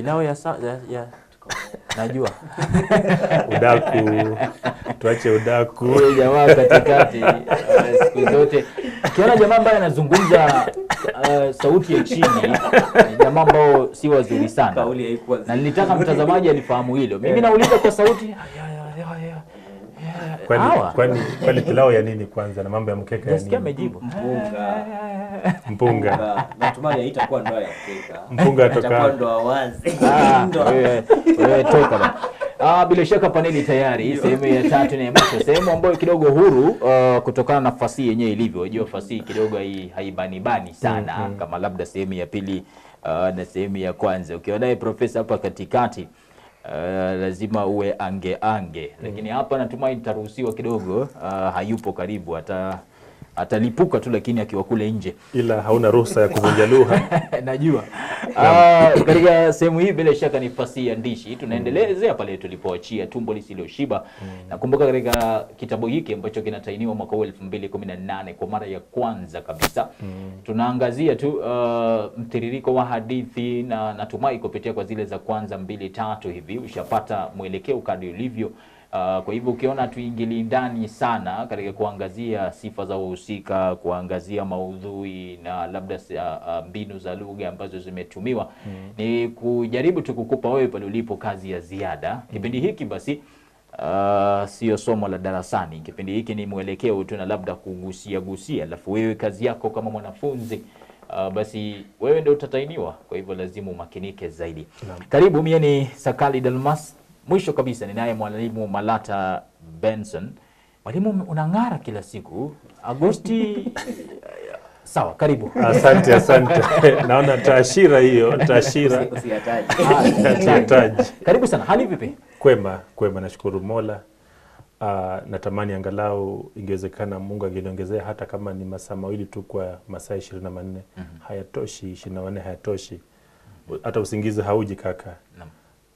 pilau ya, sa, ya, ya. Najua. Udaku, tuache udaku. huyu jamaa katikati uh, siku zote. Ukiona jamaa ambaye anazungumza uh, sauti ya chini ni jamaa ambao si wazuri sana. Na nilitaka mtazamaji alifahamu hilo. Mimi nauliza kwa sauti "Aya, aya, aya, aya, aya." Kwani, kwani, kwani pilau ya nini kwanza na mambo ya mkeka ya Nasikia nini? amejibu mpunga. Mpunga. Natumai haitakuwa ndoa ya mkeka. Mpunga atoka- Itakuwa ndoa wazi. Ah, Ndoa. wewe- toka bana. Ah, bila shaka paneli tayari, sehemu ya tatu na ya mwisho, sehemu ambayo kidogo huru uh, kutokana na fasihi yenyewe ilivyo. Unajua fasihi kidogo hai- haibanibani sana kama labda sehemu ya pili uh, na sehemu ya kwanza. ukiwa naye profesa hapa katikati uh, lazima uwe ange ange, lakini mm. hapa natumai nitaruhusiwa kidogo. Uh, hayupo karibu, ata atalipuka tu, lakini akiwa kule nje. Ila hauna ruhusa ya kuvunja lugha. najua. Ah, katika sehemu hii bila shaka ni fasihi ya ndishi. Tunaendelezea pale tulipoachia tumbo lisiloshiba. Nakumbuka katika kitabu hiki ambacho kinatainiwa mwaka huu elfu mbili kumi na nane kwa mara ya kwanza kabisa. Tunaangazia tu uh, mtiririko wa hadithi na natumai kupitia kwa zile za kwanza mbili tatu hivi ushapata mwelekeo kadri ulivyo Uh, kwa hivyo ukiona tuingili ndani sana katika kuangazia sifa za wahusika, kuangazia maudhui na labda uh, uh, mbinu za lugha ambazo zimetumiwa mm. ni kujaribu tu kukupa wewe pale ulipo kazi ya ziada. mm. Kipindi hiki basi uh, sio somo la darasani. Kipindi hiki ni mwelekeo tu na labda kugusia gusia, alafu wewe kazi yako kama mwanafunzi Uh, basi wewe ndio utatainiwa, kwa hivyo lazima umakinike zaidi. Karibu, mie ni Sakali Dalmas. Mwisho kabisa ninaye mwalimu Malata Benson. Mwalimu, unang'ara kila siku. Agosti sawa, karibu. Asante, asante. Naona taashira hiyo, taashira. Usiyataji. Sihitaji. Karibu sana. Hali vipi? Kwema, kwema, nashukuru Mola. Uh, natamani angalau ingewezekana Mungu angeniongezea hata kama ni masaa mawili tu kwa masaa ishirini na manne hayatoshi, ishirini na manne hayatoshi. Hata usingizi hauji kaka, Naam.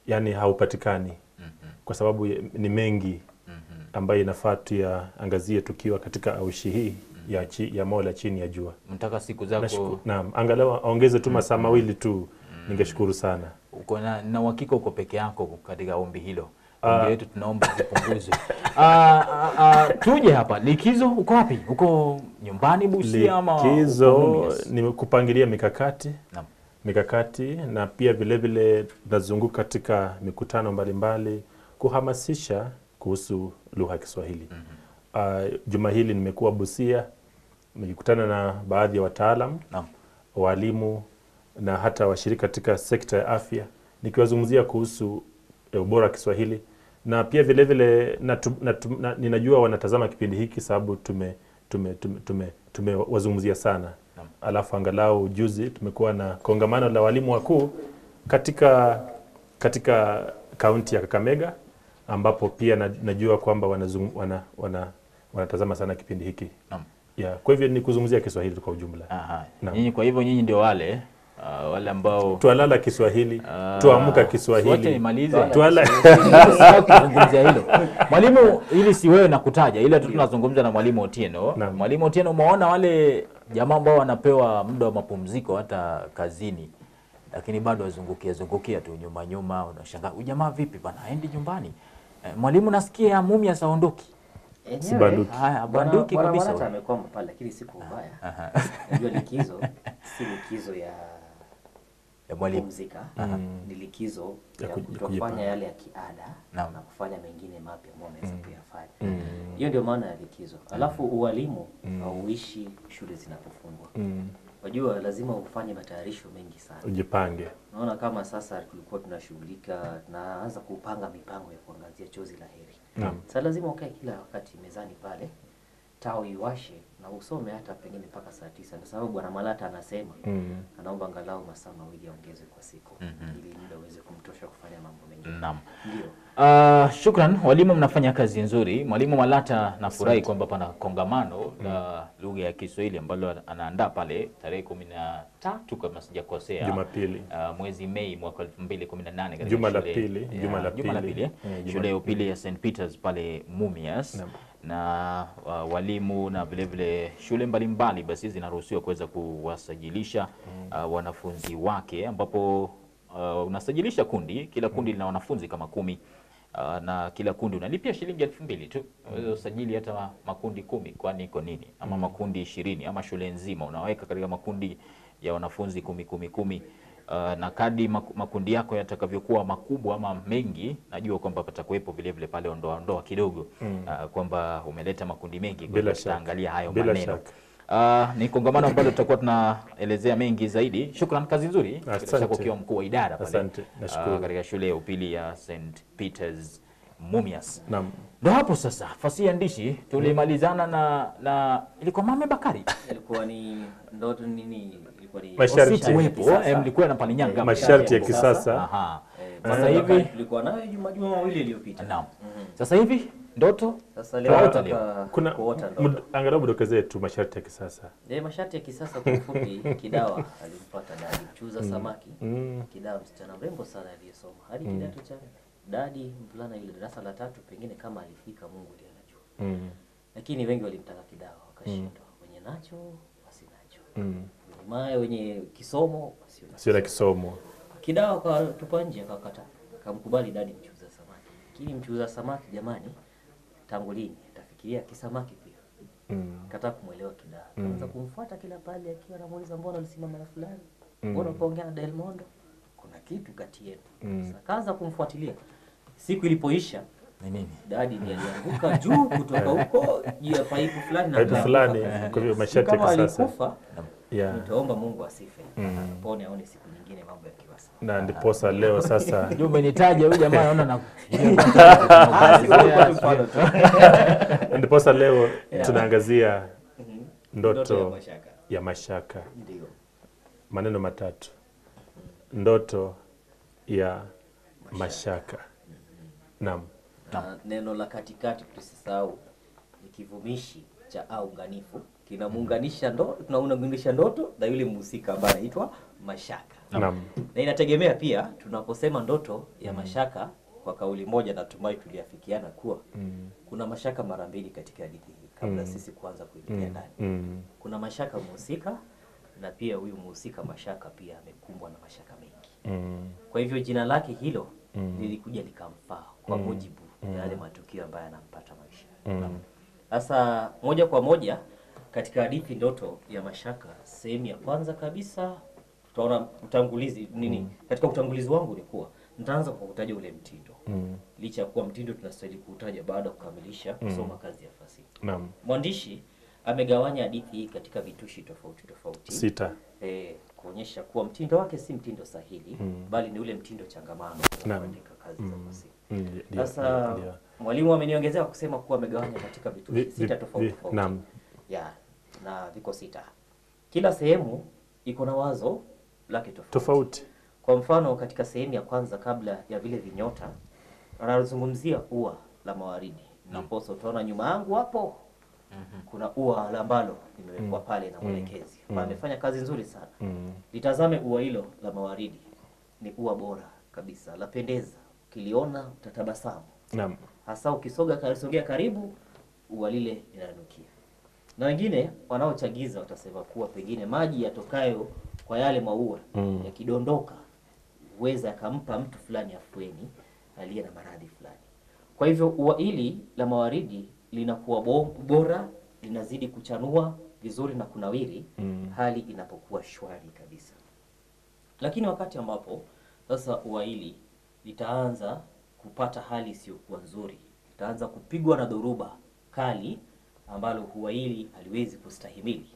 yaani haupatikani kwa sababu ni mengi ambayo inafaa tuyaangazie tukiwa katika aushi hii ya, chi, ya Mola chini ya jua. Mtaka siku zako Naam, angalau aongeze tu masaa mawili tu, ningeshukuru sana. uko na, na uhakika uko peke yako katika ombi hilo. Ombi letu tunaomba zipunguzwe. Ah, ah, ah, tuje hapa likizo, uko wapi? Uko nyumbani Busia ama Likizo Nimekupangilia ni kupangilia mikakati Naam. mikakati na pia vile vile tunazunguka katika mikutano mbalimbali kuhamasisha kuhusu lugha ya Kiswahili. mm -hmm. Uh, juma hili nimekuwa Busia, nimekutana na baadhi ya wataalam, no. walimu na hata washirika katika sekta ya afya nikiwazungumzia kuhusu eh, ubora wa Kiswahili na pia vile vile natu, natu, na, ninajua wanatazama kipindi hiki sababu tume tume tume, tume, tumewazungumzia sana no. alafu angalau juzi tumekuwa na kongamano la walimu wakuu katika katika kaunti ya Kakamega ambapo pia najua kwamba wanatazama wana, wana, wana sana kipindi hiki Naam. yeah. Kwa hivyo ni kuzungumzia Kiswahili kwa ujumla. Aha. Naam. Nyinyi kwa hivyo nyinyi ndio wale uh, wale ambao Twalala Kiswahili, uh, tuamka wote Kiswahili, nimalize. twala kuzungumzia hilo. Mwalimu, ili si wewe nakutaja, ila tu tunazungumza na mwalimu Otieno. na. Mwalimu Otieno, umeona wale jamaa ambao wanapewa muda wa mapumziko hata kazini, lakini bado wazungukia zungukia tu nyuma nyuma, unashangaa ujamaa vipi bana, haendi nyumbani. Eh, mwalimu, nasikia ya haondoki. Si banduki. Haya, banduki kabisa. Malata amekwama pale lakini si kwa ubaya. Unajua likizo si likizo ya Ya mwalimu. kupumzika. Ni likizo Ya ya kuji- kutofanya kujipanga. yale ya kiada Naam. na kufanya mengine mapya ambayo unaweza kuyafanya. Hiyo ndio maana ya likizo. Alafu ualimu hauishi shule zinapofungwa. Wajua lazima ufanye matayarisho mengi sana. ujipange. Naona kama sasa tulikuwa tunashughulika tunaanza kupanga mipango ya kuangazia chozi la heri. Naam. Sasa lazima ukae kila wakati mezani pale, tao iwashe na usome hata pengine mpaka saa tisa, kwa sababu Bwana Malata anasema Mm. anaomba angalau masaa mawili yaongezwe kwa siku mm -hmm. ili muda uweze kumtosha kufanya mambo mengine. Naam. Ndio. Uh, shukran walimu, mnafanya kazi nzuri. Mwalimu Malata, nafurahi kwamba pana kongamano la lugha ya Kiswahili ambalo anaandaa pale tarehe kumi na tatu kama sijakosea, Jumapili. uh, mwezi Mei mwaka elfu mbili kumi na nane katika Juma la pili, ya- juma la juma la pili. juma shule ya upili ya St Peters pale Mumias Naam. Na uh, walimu na vilevile vile shule mbalimbali basi zinaruhusiwa kuweza kuwasajilisha uh, wanafunzi wake ambapo uh, unasajilisha kundi, kila kundi lina wanafunzi kama kumi uh, na kila kundi unalipia shilingi elfu mbili tu. Unaweza usajili hata makundi kumi, kwani iko nini? Ama makundi ishirini ama shule nzima unaweka katika makundi ya wanafunzi kumi kumi kumi. Uh, na kadi makundi yako yatakavyokuwa makubwa ama mengi, najua kwamba patakuwepo vile vile pale ondoa ondoa kidogo mm. uh, kwamba umeleta makundi mengi, kwa tutaangalia hayo Bila maneno. shaka. Uh, ni kongamano ambalo tutakuwa tunaelezea mengi zaidi. Shukran, kazi nzuri ukiwa mkuu wa idara pale Asante, uh, katika shule ya upili ya St Peters Mumias. Naam. Ndo hapo sasa fasihi ya ndishi tulimalizana na na ilikuwa Mame Bakari ilikuwa ni ndoto nini Masharti. eh, mlikuwa na pale Nyanga Masharti ya kisasa. Sasa hivi tulikuwa nayo juma juma mawili iliyopita naam. Sasa hivi ndoto sasa leo Kuna angalau mdokezee tu masharti ya kisasa. Eh, masharti ya kisasa kwa ufupi, Kidawa alimpata dadi chuza samaki. Mm. Kidawa msichana mrembo sana aliyesoma hadi kidato cha. Dadi mvulana yule darasa la tatu, pengine kama alifika, Mungu ndiye anajua, Mm. lakini wengi walimtaka Kidawa wakashindwa. Wenye nacho wasinacho, Mm. Wenye wenye kisomo sio la kisomo. Kidawa akatupa nje, akakata, akamkubali dadi mchuza samaki. Lakini mchuza samaki, jamani, tangu lini atafikiria kisamaki pia? Mm. Kataa kumwelewa Kidawa, akaanza kumfuata kila pale, akiwa anamuuliza mbona ulisimama na fulani, mbona mm. ukaongea na Delmondo, kuna kitu kati yetu. Sasa akaanza kumfuatilia. Siku ilipoisha, ni nini? dadi ndiye alianguka juu kutoka huko juu ya paipu fulani na Paipu fulani, kwa hiyo mashati kisasa. alikufa, Yeah. nitaomba Mungu asife, Pone aone siku nyingine mambo yakiwa sawa. Na ndiposa leo sasa Ndio umenitaja huyu jamaa naona na ndiposa leo tunaangazia Ndoto ya mashaka. ya mashaka. Ndio. Maneno matatu. Ndoto ya mashaka. Naam. na neno la katikati tusisahau ni kivumishi cha au nganifu kinamuunganisha ndo tunaunganisha ndoto na yule mhusika ambaye anaitwa mashaka. Naam. na inategemea pia tunaposema ndoto ya mashaka kwa kauli moja natumai tuliafikiana kuwa kuna mashaka mara mbili katika hadithi hii kabla sisi kuanza kuingia ndani. Mm. kuna mashaka mhusika na pia huyu mhusika mashaka pia amekumbwa na mashaka mengi. Mm. kwa hivyo jina lake hilo lilikuja likamfaa kwa mujibu ya yale matukio ambayo anampata maisha. Sasa moja kwa moja katika hadithi ndoto ya mashaka, sehemu ya kwanza kabisa tutaona utangulizi nini. mm. Katika utangulizi wangu ni kuwa nitaanza kwa kutaja ule mtindo, mm. licha ya kuwa mtindo tunastahili kuutaja baada ya kukamilisha kusoma mm. kazi ya fasihi. Naam. Mwandishi amegawanya hadithi hii katika vitushi tofauti tofauti Sita. e, kuonyesha kuwa mtindo wake si mtindo sahili mm. bali ni ule mtindo changamano kuandika kazi mm. za fasihi. Mm, Sasa mwalimu ameniongezea kusema kuwa amegawanya katika vitushi sita tofauti tofauti. Naam. Ya, na viko sita. Kila sehemu iko na wazo lake tofauti. Tofauti. Kwa mfano katika sehemu ya kwanza kabla ya vile vinyota anazungumzia ua la mawaridi. na poso, utaona nyuma yangu hapo kuna ua la ambalo limewekwa pale na mwelekezi. mm. Amefanya kazi nzuri sana. Mm. Litazame ua hilo la mawaridi. Ni ua bora kabisa, lapendeza. Ukiliona utatabasamu. Naam. Hasa ukisoga ukisogea karibu, ua lile linanukia. Na wengine wanaochagiza watasema kuwa pengine maji yatokayo kwa yale maua Mm. yakidondoka huweza yakampa mtu fulani afueni aliye na maradhi fulani. Kwa hivyo ua hili la mawaridi linakuwa bora, linazidi kuchanua vizuri na kunawiri Mm. hali inapokuwa shwari kabisa. Lakini wakati ambapo sasa ua hili litaanza kupata hali isiyokuwa nzuri, litaanza kupigwa na dhoruba kali ambalo uwaili aliwezi haliwezi kustahimili,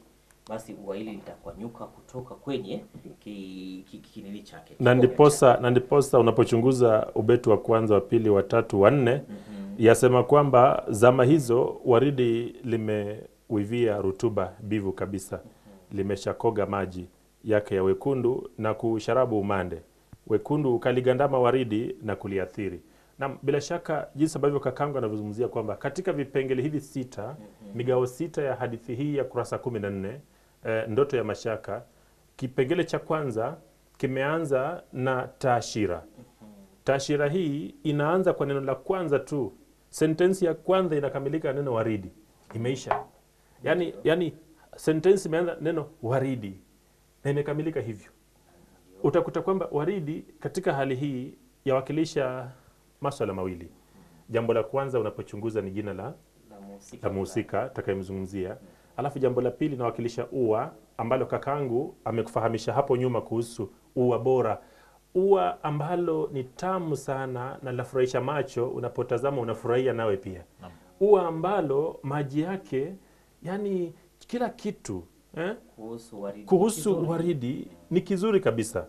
basi uwaili litakwanyuka kutoka kwenye ki, ki, kinili chake. Na ndiposa na ndiposa unapochunguza ubetu wa kwanza wa pili wa tatu wa nne mm -hmm. yasema kwamba zama hizo waridi limewivia rutuba bivu kabisa. Mm -hmm. limeshakoga maji yake ya wekundu na kusharabu umande. Wekundu ukaligandama waridi na kuliathiri na bila shaka jinsi ambavyo kakangu anavyozungumzia kwamba katika vipengele hivi sita migao sita ya hadithi hii ya kurasa kumi na nne eh, ndoto ya mashaka kipengele cha kwanza kimeanza na taashira. Taashira hii inaanza kwa neno la kwanza tu. Sentensi ya kwanza inakamilika na neno waridi. Imeisha. Yani, yani sentensi imeanza neno waridi. Na imekamilika hivyo. Utakuta kwamba waridi katika hali hii yawakilisha maswala mawili. Jambo la kwanza unapochunguza ni jina la La muhusika. atakayemzungumzia, alafu jambo la pili nawakilisha ua ambalo kakangu amekufahamisha hapo nyuma kuhusu ua bora, ua ambalo ni tamu sana na linafurahisha macho, unapotazama unafurahia nawe pia, ua ambalo maji yake yani kila kitu eh? kuhusu waridi. kuhusu waridi ni kizuri kabisa,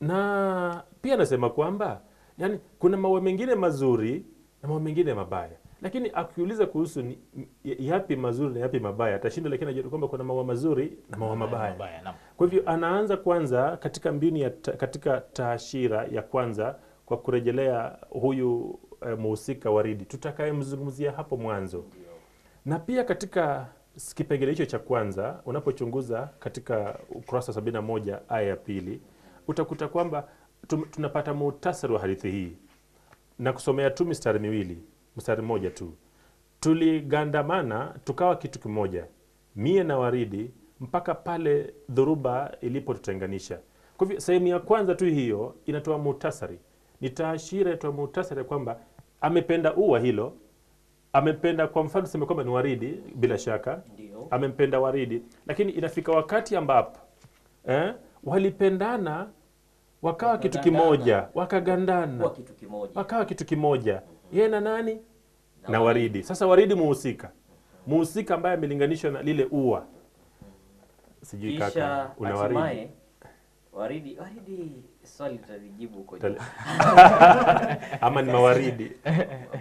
na pia anasema kwamba yani kuna mawe mengine mazuri na mawe mengine mabaya, lakini akiuliza kuhusu ni, yapi mazuri na yapi mabaya atashinda, lakini anajua kwamba kuna maua mazuri na maua mabaya. Kwa hivyo anaanza kwanza katika mbinu ya ta, katika taashira ya kwanza kwa kurejelea huyu e, muhusika waridi. Tutakayemzungumzia hapo mwanzo. Na pia katika kipengele hicho cha kwanza unapochunguza katika ukurasa wa 71 aya ya pili utakuta kwamba tunapata muhtasari wa hadithi hii na kusomea tu mistari miwili mstari mmoja tu. Tuligandamana tukawa kitu kimoja mie na waridi mpaka pale dhuruba ilipotutenganisha. Kwa hivyo sehemu ya kwanza tu hiyo inatoa muhtasari. Ni taashira inatoa muhtasari ya kwamba amependa ua hilo amependa kwa mfano tuseme kwamba ni waridi bila shaka. Ndiyo. amempenda waridi. Lakini inafika wakati ambapo eh, walipendana wakawa kitu kimoja. Wakagandana. Wakawa kitu kimoja. Yeye na nani? Na waridi. sasa waridi muhusika. Muhusika ambaye amelinganishwa na lile ua. Sijui kaka una waridi? waridi waridi. Swali tutalijibu huko juu. ama ni mawaridi?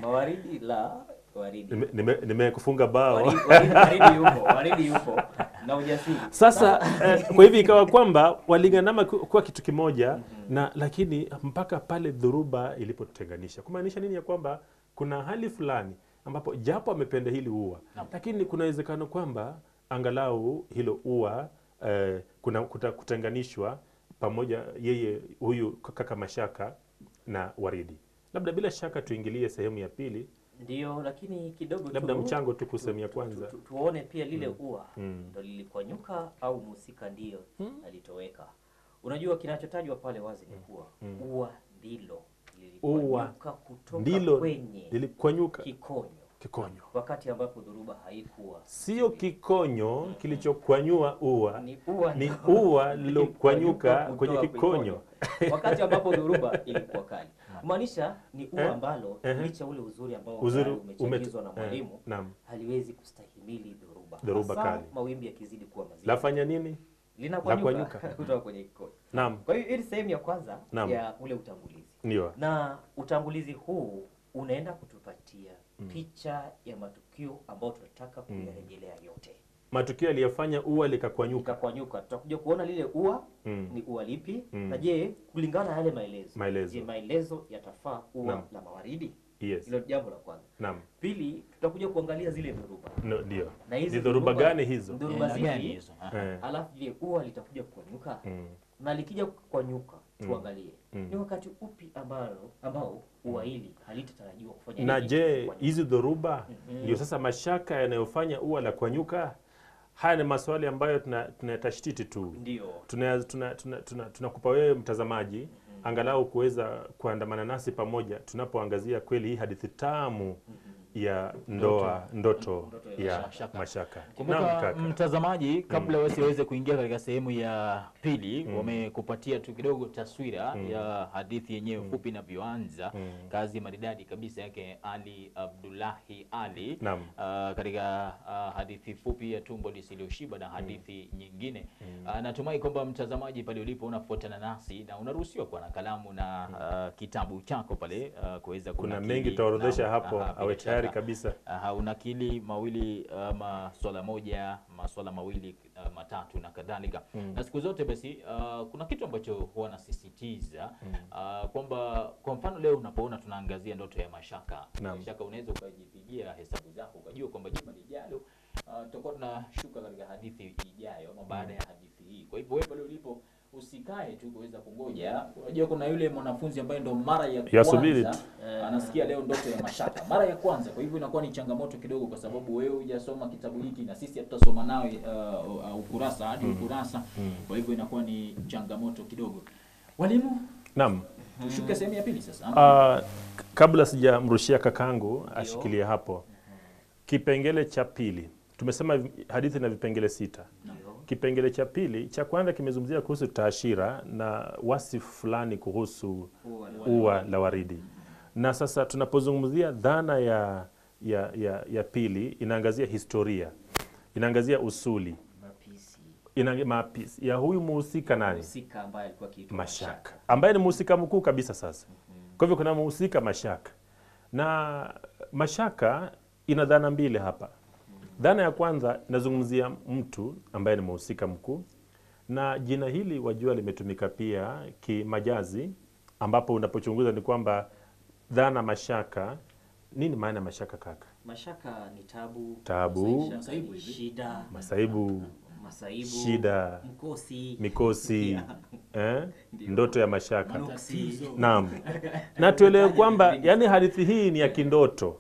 Mawaridi la waridi. Nime- nime- nimekufunga bao. Waridi, waridi, waridi yupo, waridi yupo na ujasiri. sasa eh, kwa hivyo ikawa kwamba walinganama ku- kuwa kitu kimoja mm -hmm. na lakini mpaka pale dhuruba ilipotutenganisha kumaanisha nini ya kwamba kuna hali fulani ambapo japo amependa hili ua no. lakini kuna uwezekano kwamba angalau hilo ua eh, kuna kuta, kutenganishwa pamoja yeye huyu kaka mashaka na waridi labda bila shaka tuingilie sehemu ya pili Ndio, lakini kidogo labda mchango tu kusemia kwanza. tu- tu- tuone pia lile ua Mm. ndo lilikwanyuka au mhusika ndio alitoweka. Unajua kinachotajwa pale wazi ni kuwa ua ndilo lilikwanyuka kutoka ndilo kwenye lilikwanyuka. kikonyo. Kikonyo. Wakati ambapo dhuruba haikuwa. Sio kikonyo kilichokwanyua ua. Ni ua ni ua lilokwanyuka kwenye kikonyo. wakati ambapo dhuruba ilikuwa kali kumaanisha ni ua Eh, ambalo eh. licha ule uzuri ambao uzuri umechagizwa na mwalimu eh, naam. haliwezi kustahimili dhoruba. Dhoruba kali. mawimbi yakizidi kuwa mazito. Lafanya nini? Linakwanyuka. Kutoka kwenye kikosi. naam. Kwa hiyo hii ni sehemu ya kwanza Naam. ya ule utangulizi. Ndio. Na utangulizi huu unaenda kutupatia picha ya matukio ambayo tunataka kuyarejelea yote matukio yaliyofanya ua likakwanyuka Likakwanyuka. tutakuja kuona lile ua Mm. ni ua lipi Mm. na je kulingana na yale maelezo Maelezo. je maelezo yatafaa ua Naam. la mawaridi yes hilo jambo la kwanza naam pili tutakuja kuangalia zile dhoruba no, ndio na hizi ni dhoruba gani hizo dhoruba gani zipi hizo? Eh. alafu je ua litakuja kukwanyuka mm. na likija kukwanyuka tuangalie Mm. ni wakati upi ambao ambao ua hili halitatarajiwa kufanya na je hizi dhoruba mm -hmm. sasa mashaka yanayofanya ua la kwanyuka haya ni maswali ambayo tuna- tunayatashtiti tu. Ndio. Tunakupa tuna, tuna, tuna, tuna wewe mtazamaji mm -hmm. angalau kuweza kuandamana nasi pamoja tunapoangazia kweli hii hadithi tamu ya ndoa ndoto Ndoto ya ya mashaka. Kumbuka mtazamaji, kabla wasiweze kuingia katika sehemu ya pili, wamekupatia tu kidogo taswira ya hadithi yenyewe fupi inavyoanza. Kazi maridadi kabisa yake Ali Abdullahi Ali. Ah, katika ah, hadithi fupi ya tumbo lisiloshiba na hadithi nyingine. Ah, natumai kwamba mtazamaji pale ulipo unafuatana nasi na unaruhusiwa kuwa na kalamu na kitabu chako pale kuweza kuna mengi tutaorodhesha hapo awe tayari shaka. kabisa Aha, unakili mawili uh, maswala moja maswala mawili uh, matatu na kadhalika mm. na siku zote basi uh, kuna kitu ambacho huwa nasisitiza uh, kwamba kwa mfano leo unapoona tunaangazia ndoto ya mashaka Naam. mashaka unaweza ukajipigia hesabu zako ukajua kwamba juma lijalo uh, tutakuwa tunashuka katika hadithi ijayo ama baada ya hadithi hii kwa hivyo wewe pale ulipo usikae tu kuweza kungoja unajua kuna yule mwanafunzi ambaye ndo mara ya Yasubiri kwanza anasikia leo ndoto ya mashaka mara ya kwanza. Kwa hivyo inakuwa ni changamoto kidogo, kwa sababu wewe hujasoma kitabu hiki na sisi hatutasoma nawe uh, ukurasa hadi ukurasa. Kwa hivyo inakuwa ni changamoto kidogo. Walimu, Naam. tushuke sehemu ya pili sasa. Uh, kabla sijamrushia kakangu ashikilie hapo, kipengele cha pili tumesema hadithi na vipengele sita. Ndio. Kipengele cha pili cha kwanza kimezungumzia kuhusu taashira na wasifu fulani kuhusu ua la waridi, na sasa tunapozungumzia dhana ya, ya, ya, ya pili inaangazia historia, inaangazia usuli mapisi ina, mapisi ya huyu muhusika nani? Muhusika ambaye alikuwa akiitwa Mashaka, ambaye ni muhusika mkuu kabisa. Sasa kwa hivyo kuna muhusika Mashaka, na Mashaka ina dhana mbili hapa. Dhana ya kwanza inazungumzia mtu ambaye ni mhusika mkuu, na jina hili wajua limetumika pia kimajazi, ambapo unapochunguza ni kwamba dhana Mashaka, nini maana ya Mashaka kaka? Mashaka ni tabu, Tabu. Masaibu shida, Masaibu, masaibu, shida, mkosi, mikosi, eh? ndoto ya mashaka. Naam, na tuelewe kwamba yani hadithi hii ni ya kindoto,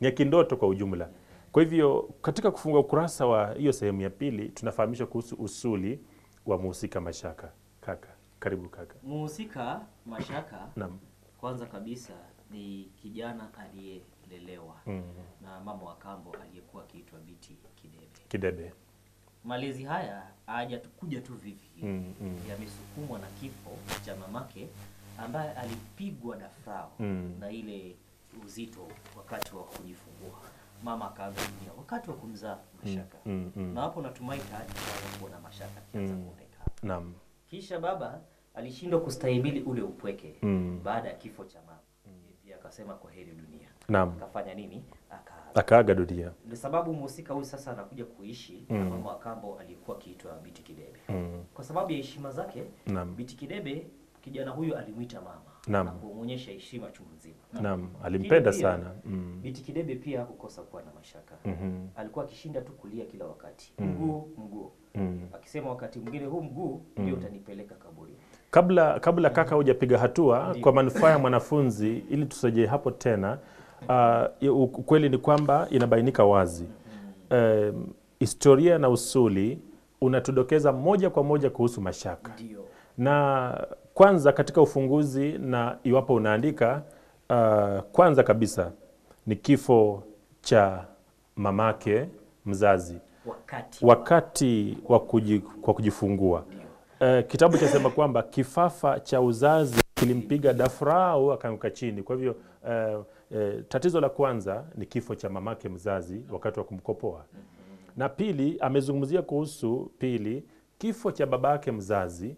ni ya kindoto kwa ujumla. Kwa hivyo katika kufunga ukurasa wa hiyo sehemu ya pili tunafahamishwa kuhusu usuli wa muhusika Mashaka. Kaka, karibu kaka. Muhusika Mashaka Naam. kwanza kabisa ni kijana aliyelelewa Mm. -hmm. na mama wa kambo aliyekuwa akiitwa Biti Kidebe. Kidebe. Malezi haya hayajakuja tu vivi. Mm, -hmm. yamesukumwa na kifo cha mamake ambaye alipigwa dafrao Mm. -hmm. na ile uzito wakati wa kujifungua. Mama akaaga dunia wakati wa kumzaa Mashaka, Mm, mm. mm. na hapo natumai tayari kwa kuona Mashaka kianza Mm. kuonekana. Naam. Kisha baba alishindwa kustahimili ule upweke Mm. baada ya kifo cha mama, mm. pia akasema kwa heri dunia. Naam. Akafanya nini? Akaaga. Akaaga dunia. Ndio sababu mhusika huyu sasa anakuja kuishi mm. na mama wa kambo aliyekuwa akiitwa Biti Kidebe. Mm. Kwa sababu ya heshima zake Naam. Biti Kidebe kijana huyu alimwita mama. Na kuonyesha heshima chungu nzima. Naam, alimpenda sana. Mm. Biti Kidebe pia hukosa kuwa na mashaka. Mm -hmm. Alikuwa akishinda tu kulia kila wakati, Mm. mguu mguu, Mm. akisema wakati mwingine huu mguu ndio mm. utanipeleka kaburini. Kabla kabla kaka hujapiga hatua Ndiyo. kwa manufaa ya mwanafunzi, ili tusaje hapo tena, uh, ukweli ni kwamba inabainika wazi um, historia na usuli unatudokeza moja kwa moja kuhusu mashaka Ndiyo. na kwanza katika ufunguzi na iwapo unaandika uh, kwanza kabisa ni kifo cha mamake mzazi. Wakati. Wakati wa kuji, kwa kujifungua. Uh, kitabu chasema kwamba kifafa cha uzazi kilimpiga dafrau akaanguka chini. Kwa hivyo uh, uh, tatizo la kwanza ni kifo cha mamake mzazi wakati wa kumkopoa. Na pili amezungumzia kuhusu pili kifo cha babake mzazi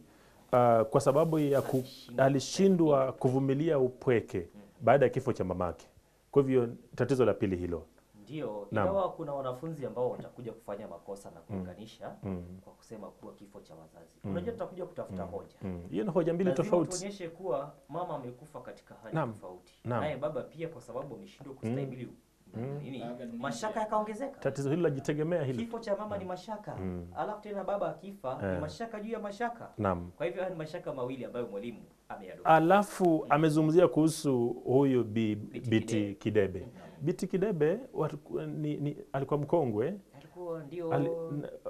uh, kwa sababu ya ku, alishindwa. kuvumilia upweke baada ya kifo cha mamake. Kwa hivyo tatizo la pili hilo. Ndio, ingawa kuna wanafunzi ambao watakuja kufanya makosa na kuunganisha mm. kwa kusema kuwa kifo cha wazazi. Unajua tutakuja kutafuta mm. hoja. Mm. hiyo ni hoja mbili tofauti. tuonyeshe kuwa mama amekufa katika hali tofauti, naye baba pia, kwa sababu ameshindwa kustahimili nini, Aga dunia. mashaka yakaongezeka. tatizo hili lajitegemea hilo Kifo cha mama ni mashaka, alafu tena baba akifa Eh. ni mashaka juu ya mashaka. naam. Kwa hivyo haya ni mashaka mawili ambayo mwalimu ameyadokeza. alafu amezungumzia kuhusu huyu bi, Biti biti kidebe. Biti kidebe watu, ni, ni, alikuwa mkongwe Alikuwa ndio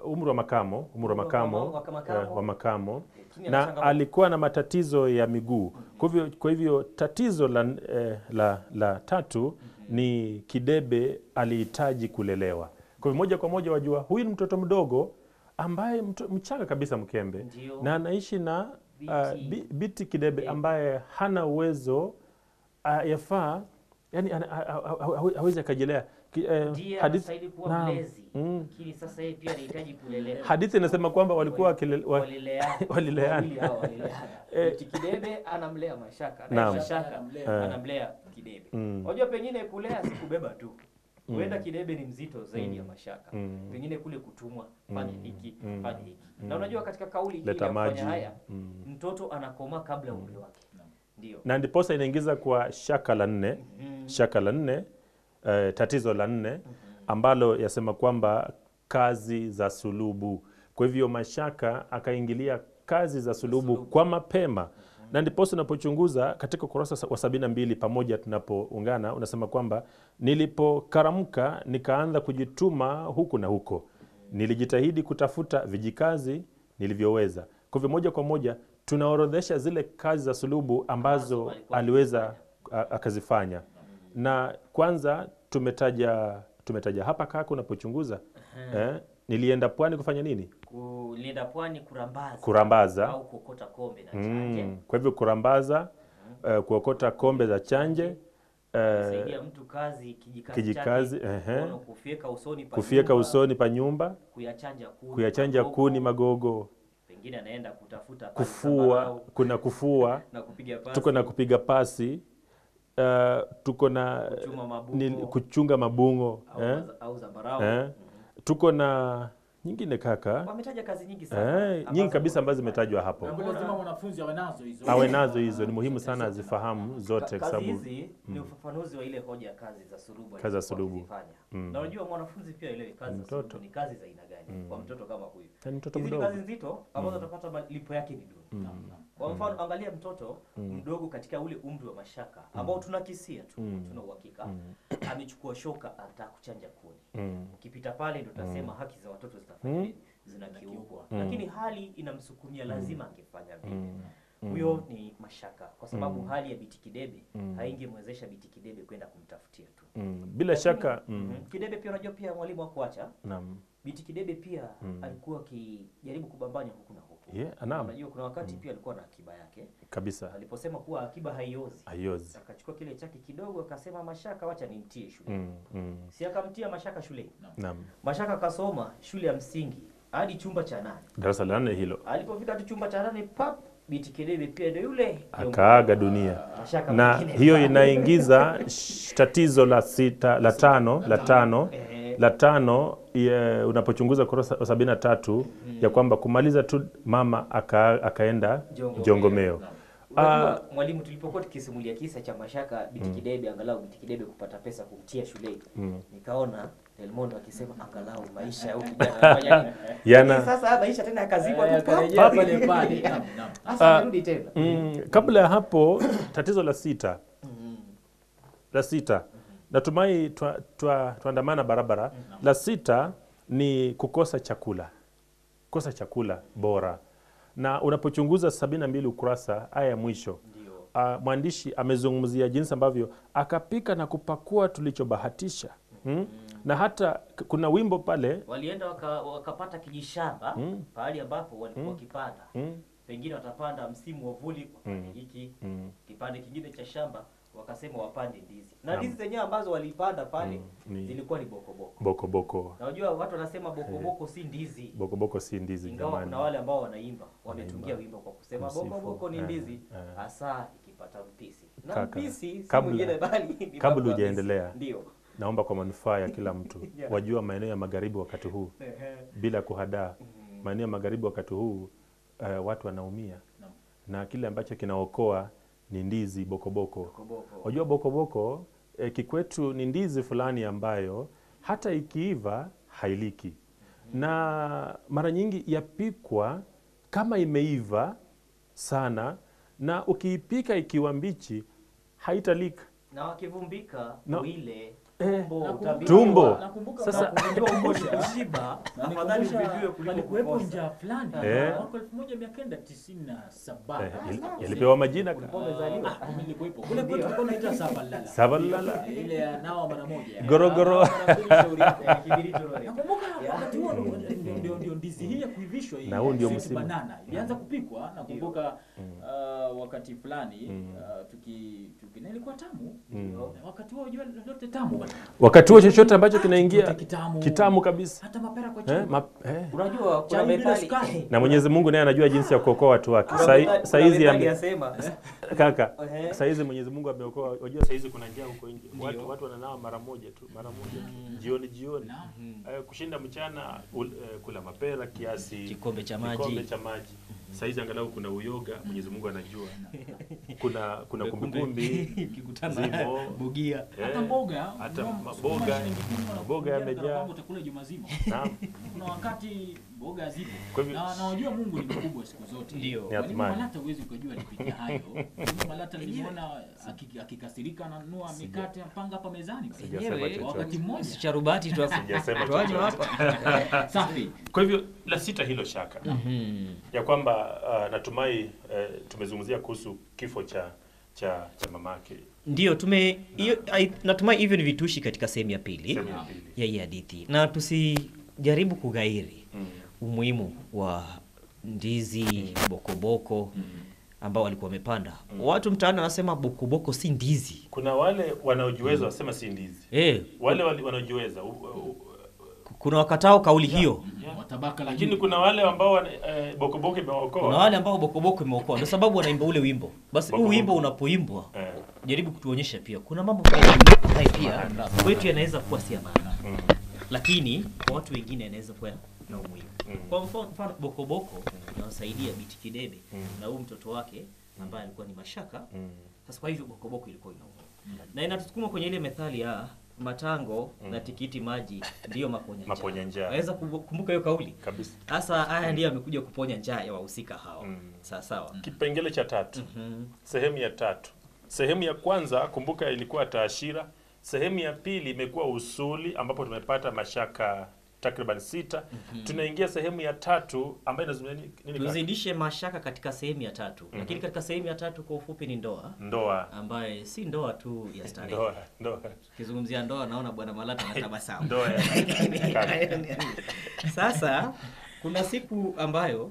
umri wa makamo umri wa makamo, makamo, wa makamo. eh, na alikuwa na matatizo ya miguu. Kwa hivyo, kwa hivyo tatizo la, eh, la, la tatu ni kidebe alihitaji kulelewa. Kwa hivyo moja kwa moja wajua huyu ni mtoto mdogo ambaye mto, mchanga kabisa mkembe. Ndiyo. na anaishi na uh, Biti. bi, biti kidebe ambaye hana uwezo uh, yafaa. Yani hawezi akajilea Ki- eh, hadithi- Mm. hadithi inasema kwamba walikuwa Walileana. Eh. Kidebe anamlea Mashaka na Mashaka Anamlea. anamlea Kidebe. Mm. Unajua pengine kulea si kubeba tu. Huenda Kidebe ni mzito zaidi ya Mashaka. Mm. Pengine kule kutumwa, fanya hiki, Mm. fanya hiki. Na unajua katika kauli hii ya maji. haya, Mm. mtoto anakomaa kabla umri wake. Ndio. na ndiposa inaingiza kwa shaka la nne Mm. shaka la nne eh, tatizo la nne ambalo yasema kwamba kazi za sulubu. Kwa hivyo mashaka akaingilia kazi za sulubu, sulubu. kwa mapema. Na ndiposa unapochunguza katika ukurasa wa sabini na mbili pamoja tunapoungana unasema kwamba nilipokaramka nikaanza kujituma huku na huko. Nilijitahidi kutafuta vijikazi nilivyoweza. Kwa hivyo moja kwa moja tunaorodhesha zile kazi za sulubu ambazo aliweza akazifanya, na kwanza tumetaja tumetaja hapa kaka, unapochunguza eh, nilienda pwani kufanya nini? kulinda pwani, kurambaza. Kurambaza. au kuokota kombe na chanje, Mm. Kwa hivyo kurambaza, uh, kuokota kombe za chanje kusaidia mtu kazi kijikazi, kijikazi, ehe. mkono kufieka usoni pa nyumba, usoni pa nyumba, kuyachanja kuni, kuyachanja magogo, kuni magogo, pengine anaenda kutafuta kufua, kuna kufua, na kupiga pasi, tuko na kupiga pasi uh, tuko na kuchunga mabungo. kuchunga mabungo au, eh? au zambarau. Eh? tuko na nyingine kaka. Wametaja kazi nyingi sana. Eh, nyingi kabisa ambazo zimetajwa hapo. Lazima mwanafunzi awe nazo hizo. Awe nazo hizo, ni muhimu sana azifahamu zote, kwa sababu hizi ni ufafanuzi wa ile hoja kazi za sulubu Kazi za sulubu. Na unajua mwanafunzi pia ile kazi za sulubu ni kazi za aina gani. Kwa mtoto kama huyu. ni mtoto mdogo. kazi nzito ambazo atapata malipo yake ni duni. Kwa mfano angalia mtoto mm. mdogo katika ule umri wa mashaka ambao tunakisia tu, mm. tuna uhakika mm. amechukua shoka anataka kuchanja kuni. Mm. Ukipita pale ndio utasema haki za watoto zitafanya mm. zinakiukwa. Lakini hali inamsukumia lazima mm. angefanya vile. Huyo ni mashaka kwa sababu mm. hali ya Biti Kidebe mm. haingemwezesha Biti Kidebe kwenda kumtafutia tu. Mm. Bila shaka mm. Mhm. Kidebe pia unajua pia mwalimu hakuacha. Naam. Biti Kidebe pia mm. alikuwa akijaribu kubambanya huku na. Yeah, naam. Unajua kuna wakati mm. pia alikuwa na akiba yake. Kabisa Aliposema kuwa akiba haiozi. haiozi. Akachukua kile chake kidogo akasema Mashaka, wacha nimtie shule. Mm. Mm. Si akamtia Mashaka shule. Naam. Mashaka akasoma shule ya msingi hadi chumba cha nane. Darasa la nane hilo Alipofika tu chumba cha nane pap, Biti Kedebe pia ndio yule akaaga dunia. Mashaka na hiyo inaingiza tatizo la sita la tano la tano Eh, la tano ye, unapochunguza sabini na tatu ya kwamba kumaliza tu mama aka, akaenda Jongomeo. Jongomeo. Unajua, mwalimu tulipokuwa tukisimulia kisa cha Mashaka Biti Kidebe, mm. angalau Biti Kidebe kupata pesa kumtia shuleni, nikaona Delmondo akisema angalau maisha au kijana? Yana- sasa maisha tena Eh, tu akarejea pap. pale. Sasa rudi tena. Mm, kabla ya hapo tatizo la sita la sita natumai tuandamana barabara. La sita ni kukosa chakula. Kukosa chakula bora. Na unapochunguza sabini na mbili ukurasa aya ya mwisho. Uh, mwandishi amezungumzia jinsi ambavyo akapika na kupakua tulichobahatisha. Mm? na hata kuna wimbo pale. Walienda waka, wakapata kijishamba pahali ambapo walikuwa wakipanda. Mm? pengine watapanda msimu wa vuli wapande hiki Mm. kipande kingine cha shamba wakasema wapande ndizi. Na ndizi zenyewe ambazo walipanda pale ni- zilikuwa ni bokoboko. bokoboko. Boko. unajua watu wanasema bokoboko si ndizi. bokoboko si ndizi ingawa kuna wale ambao wanaimba wametungia wimbo kwa kusema bokoboko ni Eh, ndizi eh. hasa ikipata mpisi na Kaka, mpisi si mwingine bali kabla hujaendelea. ndio. naomba kwa manufaa ya kila mtu Yeah. wajua maeneo ya magharibi wakati huu bila kuhadaa maeneo ya magharibi wakati huu uh, watu wanaumia. No. na kile ambacho kinaokoa ni ndizi bokoboko boko. wajua bokoboko eh, kikwetu ni ndizi fulani ambayo hata ikiiva hailiki. Na mara nyingi yapikwa kama imeiva sana na ukiipika ikiwa mbichi haitalika na wakivumbika No. uile Eh, tumbo Nakumbuka- utabiri- Tumbo. Sasa- kushiba afadhali nikumbusha kuliko njaa fulani Eh. mwaka 1997 eh, il- yalipewa majina? Ah, sabalala. Sabalala. Eh, ile ya nawa mara moja. Gorogoro. Eh, huo ndio- ndio- ndizi hii ya kuivishwa hii Na huu ndio msimu. banana ilianza kupikwa nakumbuka uh, wakati fulani uh, tuki, tuki na ilikuwa tamu wakati huo jua lolote tamu. Wakati huo chochote ambacho kinaingia kitamu. kitamu kabisa. Hata mapera kwa eh, chini. ma, eh. Unajua kuna methali na Mwenyezi Mungu naye anajua jinsi ya kuokoa watu wake. Saizi kuna methali yasema kaka, saizi Mwenyezi Mungu ameokoa. Unajua saizi kuna njaa huko nje, watu, watu wananawa mara moja tu, mara moja. Jioni jioni, eh, kushinda mchana ul, eh, kula mapera kiasi. Kikombe cha maji, kikombe cha maji. Saizi angalau kuna uyoga, Mwenyezi Mungu anajua. Kuna kuna kumbikumbi zimo bugia eh, hata mboga hata mboga maboga maboga yamejaa. utakula juma zima Naam. kuna wakati mboga zipo na wanajua Mungu ni mkubwa siku zote. Ndio. Mwalimu Malata huwezi ukajua alipitia hayo. Mwalimu Malata nilimuona aki- akikasirika ananunua mikate apanga hapa mezani. Sijasema Yenyewe. Wakati mmoja. Charubati tu hapo. tuaje hapa. Safi. Kwa hivyo la sita hilo shaka Mhm. ya kwamba uh, natumai uh, tumezungumzia kuhusu kifo cha cha cha mamake Ndio tume hiyo ai- natumai hivyo ni vitushi katika sehemu ya pili sehemu ya pili. ya hii hadithi, na tusijaribu kughairi Mm. Umuhimu wa ndizi bokoboko ambao walikuwa wamepanda. mm. Watu mtaani wanasema bokoboko si ndizi. Kuna wale wanaojiweza wasema si ndizi, Eh, wale wanaojiweza kuna wakatao kauli hiyo. yeah. Lakini kuna wale ambao wana- eh, bokoboko imeokoa, Kuna wale ambao bokoboko imeokoa, ndio sababu wanaimba ule wimbo. Basi huu wimbo unapoimbwa Eh, jaribu kutuonyesha pia. Kuna mambo pia kwetu yanaweza kuwa si ya maana, mm, lakini kwa watu wengine yanaweza kuwa na umuhimu. Mm. Kwa mfano mfano mm. inawasaidia Biti Kidebe Mm. na huyu mtoto wake ambaye alikuwa ni Mashaka. mm, Sasa kwa hivyo bokoboko ilikuwa ina umuhimu na inatusukuma kwenye ile methali ya matango mm. na tikiti maji ndiyo maponya njaa. Maponya njaa. Waweza kukumbuka kumbuka hiyo kauli? kabisa. Sasa haya ndiyo amekuja kuponya njaa ya wahusika hao. Mm. Sawa sawa. Kipengele cha tatu Mm -hmm. sehemu ya tatu. Sehemu ya kwanza kumbuka, ilikuwa taashira. Sehemu ya pili imekuwa usuli, ambapo tumepata mashaka takriban sita. mm -hmm. Tunaingia sehemu ya tatu ambayo inazungumzia nini- nini? Tuzidishe mashaka katika sehemu ya tatu, mm -hmm. lakini katika sehemu ya tatu kwa ufupi ni ndoa Ndoa, ambaye si ndoa tu ya starehe. ndoa, ndoa, Ukizungumzia ndoa, naona bwana Malata anatabasamu. ndoa. Sasa kuna siku ambayo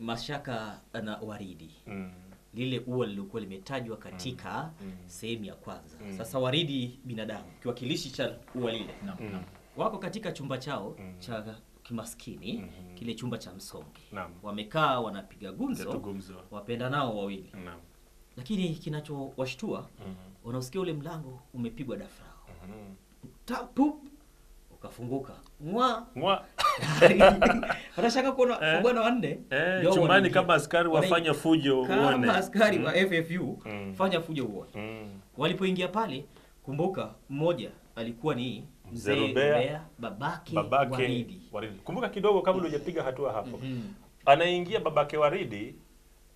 Mashaka na Waridi Mm, lile ua lilikuwa limetajwa katika Mm. sehemu ya kwanza. Mm. Sasa Waridi binadamu kiwakilishi cha ua lile Naam, mm, naam. Wako katika chumba chao Mm. cha kimaskini mm -hmm. kile chumba cha msonge, wamekaa wanapiga gumzo, wapenda nao wawili, Naam. lakini kinachowashtua Mm, -hmm. wanausikia ule mlango umepigwa dafrao -hmm. tapu ukafunguka mwa Mwa, wanashaka kuona Eh. bwana wanne eh, chumbani kama askari wafanya fujo uone. kama askari wa FFU Mm. fanya fujo uone. Mm, Walipoingia pale, kumbuka mmoja alikuwa ni Mzee mzee Rubea, babake, babake Waridi. Waridi. Kumbuka kidogo kabla hujapiga hatua hapo. Mm -hmm. Anaingia babake Waridi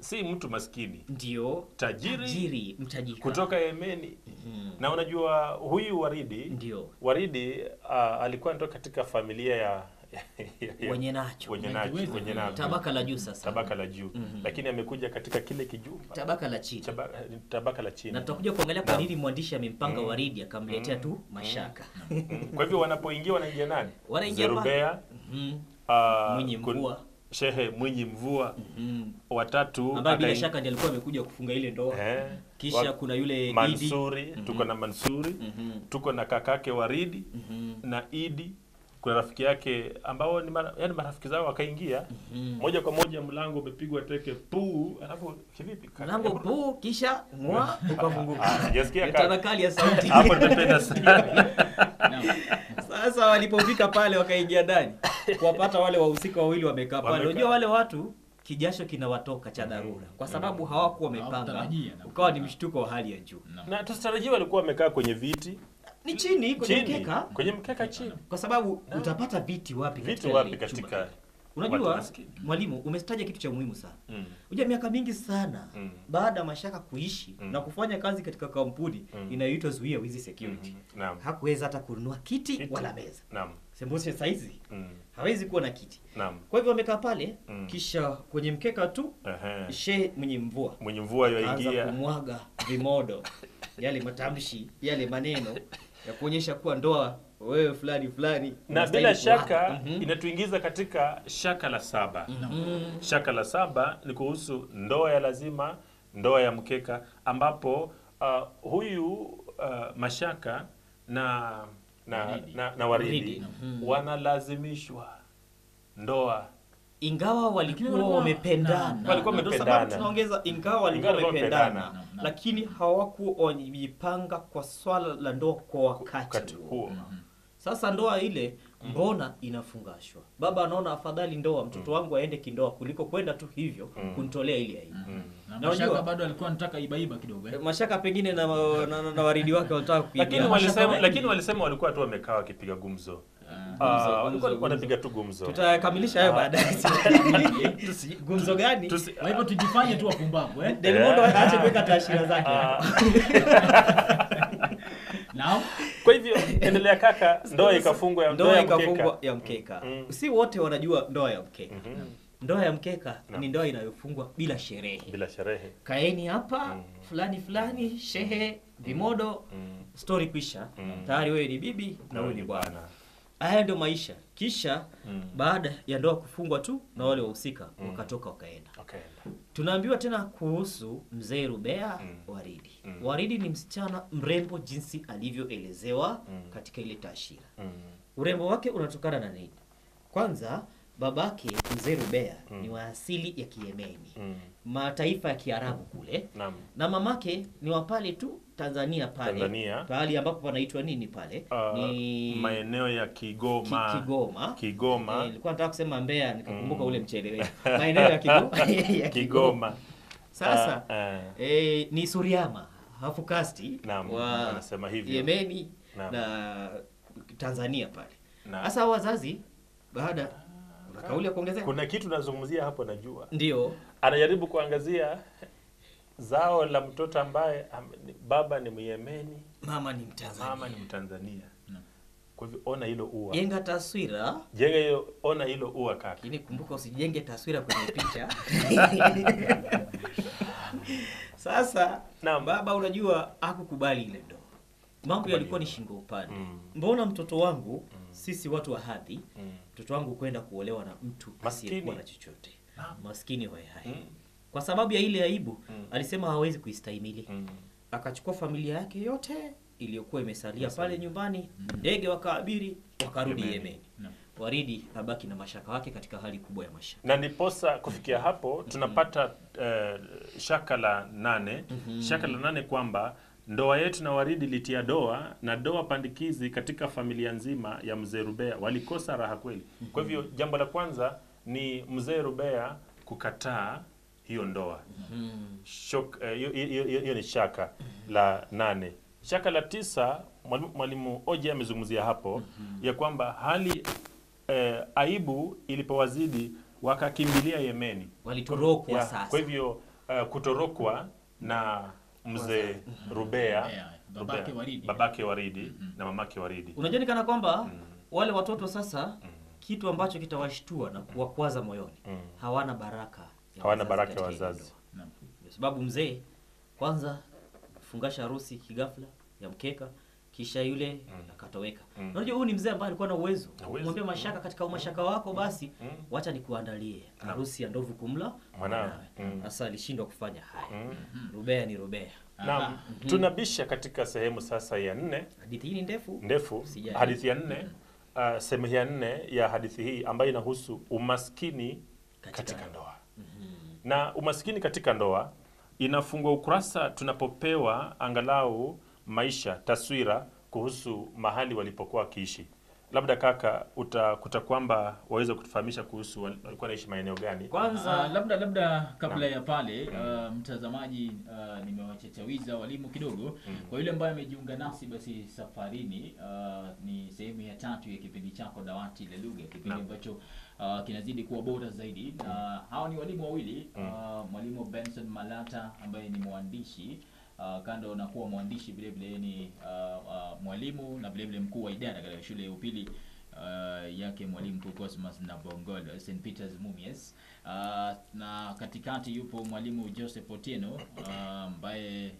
si mtu maskini, Ndio Tajiri. tajiri mtajika kutoka Yemeni. mm -hmm. Na unajua huyu Waridi ndio Waridi uh, alikuwa anatoka katika familia ya wenye nacho. Wenye nacho, wenye nacho. tabaka la juu sasa, tabaka la juu. Mhm. lakini amekuja katika kile kijumba. Tabaka la chini. Taba, tabaka la chini. Na tutakuja kuangalia kwa nini mwandishi amempanga Mm. Waridi akamletea tu mashaka. Mm. kwa hivyo wanapoingia wanaingia nani? Wanaingia Zerubea mwenye uh, Mwinyi kun- Mvua. Shehe Mwinyi Mvua. Mhm. watatu ambaye bila shaka ndiye alikuwa amekuja kufunga ile ndoa. eh, Kisha wa- kuna yule Idi. Mansuri. Tuko na Mansuri. Mhm. tuko na kakake Waridi Mhm. na Idi kuna rafiki yake ambao ni mara, yani marafiki zao wakaingia Mhm. moja kwa moja mlango umepigwa teke puu alafu kivipi? Mlango puu kisha mwa ukafunguka. Ah, sijasikia kali ya sauti. hapo nimependa sana Sasa walipofika pale wakaingia ndani kuwapata wale wahusika wawili wamekaa pale. Unajua wale watu kijasho kinawatoka cha dharura kwa sababu hawakuwa wamepanga, ukawa ni mshtuko wa hali ya juu. Na tusitarajia walikuwa wamekaa kwenye viti Ni chini kwenye mkeka, kwenye mkeka chini kwa sababu utapata viti wapi Viti wapi katika Unajua mwalimu, umetaja kitu cha muhimu sana. Mm. Unajua miaka mingi sana Mm. baada ya Mashaka kuishi Mm. na kufanya kazi katika kampuni Mm. inayoitwa Zuia Wizi Security, mm -hmm. hakuweza hata kununua kiti, Kiti. wala meza. Naam. Sembuse saizi Mm. hawezi kuwa na kiti. Naam. Kwa hivyo wamekaa pale Mm. kisha kwenye mkeka tu she mwenye mvua Mwenye mvua yaingia yoingia kumwaga vimodo, yale matamshi, yale maneno ya kuonyesha kuwa ndoa wewe fulani fulani na bila shaka mm -hmm. inatuingiza katika shaka la saba. mm -hmm. Shaka la saba ni kuhusu ndoa ya lazima, ndoa ya mkeka, ambapo uh, huyu uh, Mashaka na na, Waridi. na, na Waridi mm -hmm. wanalazimishwa ndoa ingawa walikuwa walikuwa- wamependana, Walikuwa wamependana. tunaongeza ingawa walikuwa wamependana, wamependana. Lakini hawakuwa wamejipanga kwa swala la ndoa kwa wakati huo. Sasa ndoa ile mbona inafungashwa? Baba anaona afadhali ndoa mtoto wangu aende kindoa kuliko kwenda tu hivyo Mm. kunitolea ile aibu. Mm. Na Mashaka bado alikuwa anataka ibaiba kidogo eh. Mashaka pengine na, na, na, na waridi wake wanataka Lakini walisema, lakini walisema walikuwa tu wamekaa wakipiga gumzo wanapiga tu gumzo. tutakamilisha hayo baadaye gumzo gani Kwa hivyo tujifanye tu wapumbavu eh? delimondo aache kuweka taashira zake Now? Kwa hivyo endelea kaka, ndoa ikafungwa ya ndoa ikafungwa ya mkeka Mm. si wote wanajua ndoa ya mkeka Mhm. ndoa ya mkeka no. ni ndoa inayofungwa bila sherehe Bila sherehe. kaeni hapa Mm. fulani fulani shehe vimodo Mm. stori kwisha Mm. tayari wewe ni bibi na wewe ni bwana. Haya ndio maisha kisha Mm. baada ya ndoa kufungwa tu na wale wahusika mm. wakatoka wakaenda Okay. tunaambiwa tena kuhusu mzee rubea Mm. waridi Mm. waridi ni msichana mrembo jinsi alivyoelezewa Mm. katika ile taashira Mm. urembo wake unatokana na nini kwanza babake mzee rubea Mm. ni wa asili ya kiemeni Mm. mataifa ya kiarabu kule Nam. na mamake ni wa pale tu tanzania pale Tanzania. pahali ambapo panaitwa nini pale Uh, ni maeneo ya Kigoma. Ki- Kigoma. Kigoma. Nilikuwa Eh, nataka kusema Mbeya nikakumbuka Mm. ule mchele wetu. Maeneo ya Kigoma. ya Kigoma. Sasa uh, uh. eh, ni Suriama hafu kasti Naam, wa hivyo. Yemeni Naam. na Tanzania pale. Sasa wazazi baada kuna kauli ya kuongezea? Kuna kitu nazungumzia hapo najua. Ndio. Anajaribu kuangazia zao la mtoto ambaye am- baba ni Myemeni, Mama ni Mtanzania. mama ni Mtanzania. Kwa hivyo ona hilo ua. Jenga taswira Jenga hiyo, ona hilo ua kaka. lakini kumbuka usijenge taswira kwenye picha. Sasa na baba unajua hakukubali ile ndoa. Mambo yalikuwa ni shingo upande. Mm. Mbona mtoto wangu mm. sisi watu wa hadhi Mm. mtoto wangu kwenda kuolewa na mtu asiyekuwa na chochote maskini hoehai Mm. Kwa sababu ya ile aibu Mm. alisema hawezi kuistahimili Mm. akachukua familia yake yote iliyokuwa imesalia pale nyumbani ndege mm. wakaabiri wakarudi Yemen. No. Waridi abaki na mashaka wake katika hali kubwa ya mashaka. na niposa kufikia hapo tunapata uh, shaka la nane mm -hmm. shaka la nane kwamba ndoa yetu na waridi litia doa na doa pandikizi katika familia nzima ya mzee rubea walikosa raha kweli kwa hivyo jambo la kwanza ni mzee rubea kukataa hiyo ndoa. Shok- eh, hiyo hiyo ni shaka la nane. Shaka la tisa mwalimu- oje amezungumzia hapo ya kwamba hali eh, aibu ilipowazidi wakakimbilia yemeni walitorokwa Ya, sasa. kwa hivyo uh, kutorokwa na mzee rubea. Rubea, babake Waridi. babake waridi mm -hmm. na mamake waridi. Unajua ni kana kwamba wale watoto sasa mm. kitu ambacho kitawashtua na kuwakwaza moyoni Mm. hawana baraka Hawana baraka ya wazazi. Kwa sababu mzee kwanza fungasha harusi kigafla ya mkeka kisha yule mm. akatoweka. Mm. Unajua huyu ni mzee ambaye alikuwa na uwezo. Kumwambia mashaka katika umashaka wako basi Mm. wacha nikuandalie harusi ya ndovu kumla Mwanawe. Mm. Sasa alishindwa kufanya haya. Mm. Rubea ni Rubea. Naam, tunabisha katika sehemu sasa ya nne Hadithi hii ni ndefu. ndefu hadithi ya nne Mm. uh, sehemu ya nne ya hadithi hii ambayo inahusu umaskini Katika katika, ndoa na umaskini katika ndoa inafungua ukurasa tunapopewa angalau maisha taswira kuhusu mahali walipokuwa wakiishi labda kaka utakuta kwamba waweze kutufahamisha kuhusu wal- walikuwa naishi maeneo gani? Kwanza Uh, labda labda kabla ya pale uh, mtazamaji, uh, nimewachachawiza walimu kidogo. mm. Kwa yule ambaye amejiunga nasi basi safarini, uh, ni sehemu ya tatu ya kipindi chako dawati la lugha, kipindi ambacho uh, kinazidi kuwa bora zaidi, na hawa ni walimu wawili. Mm. uh, mwalimu Benson Malata ambaye ni mwandishi Uh, kando na kuwa mwandishi vile vile ni uh, uh, mwalimu na vile vile mkuu wa idara katika shule ya upili uh, yake mwalimu mkuu Cosmas na Bongolo St Peters Mumias. Uh, na katikati yupo mwalimu Joseph Otieno ambaye uh,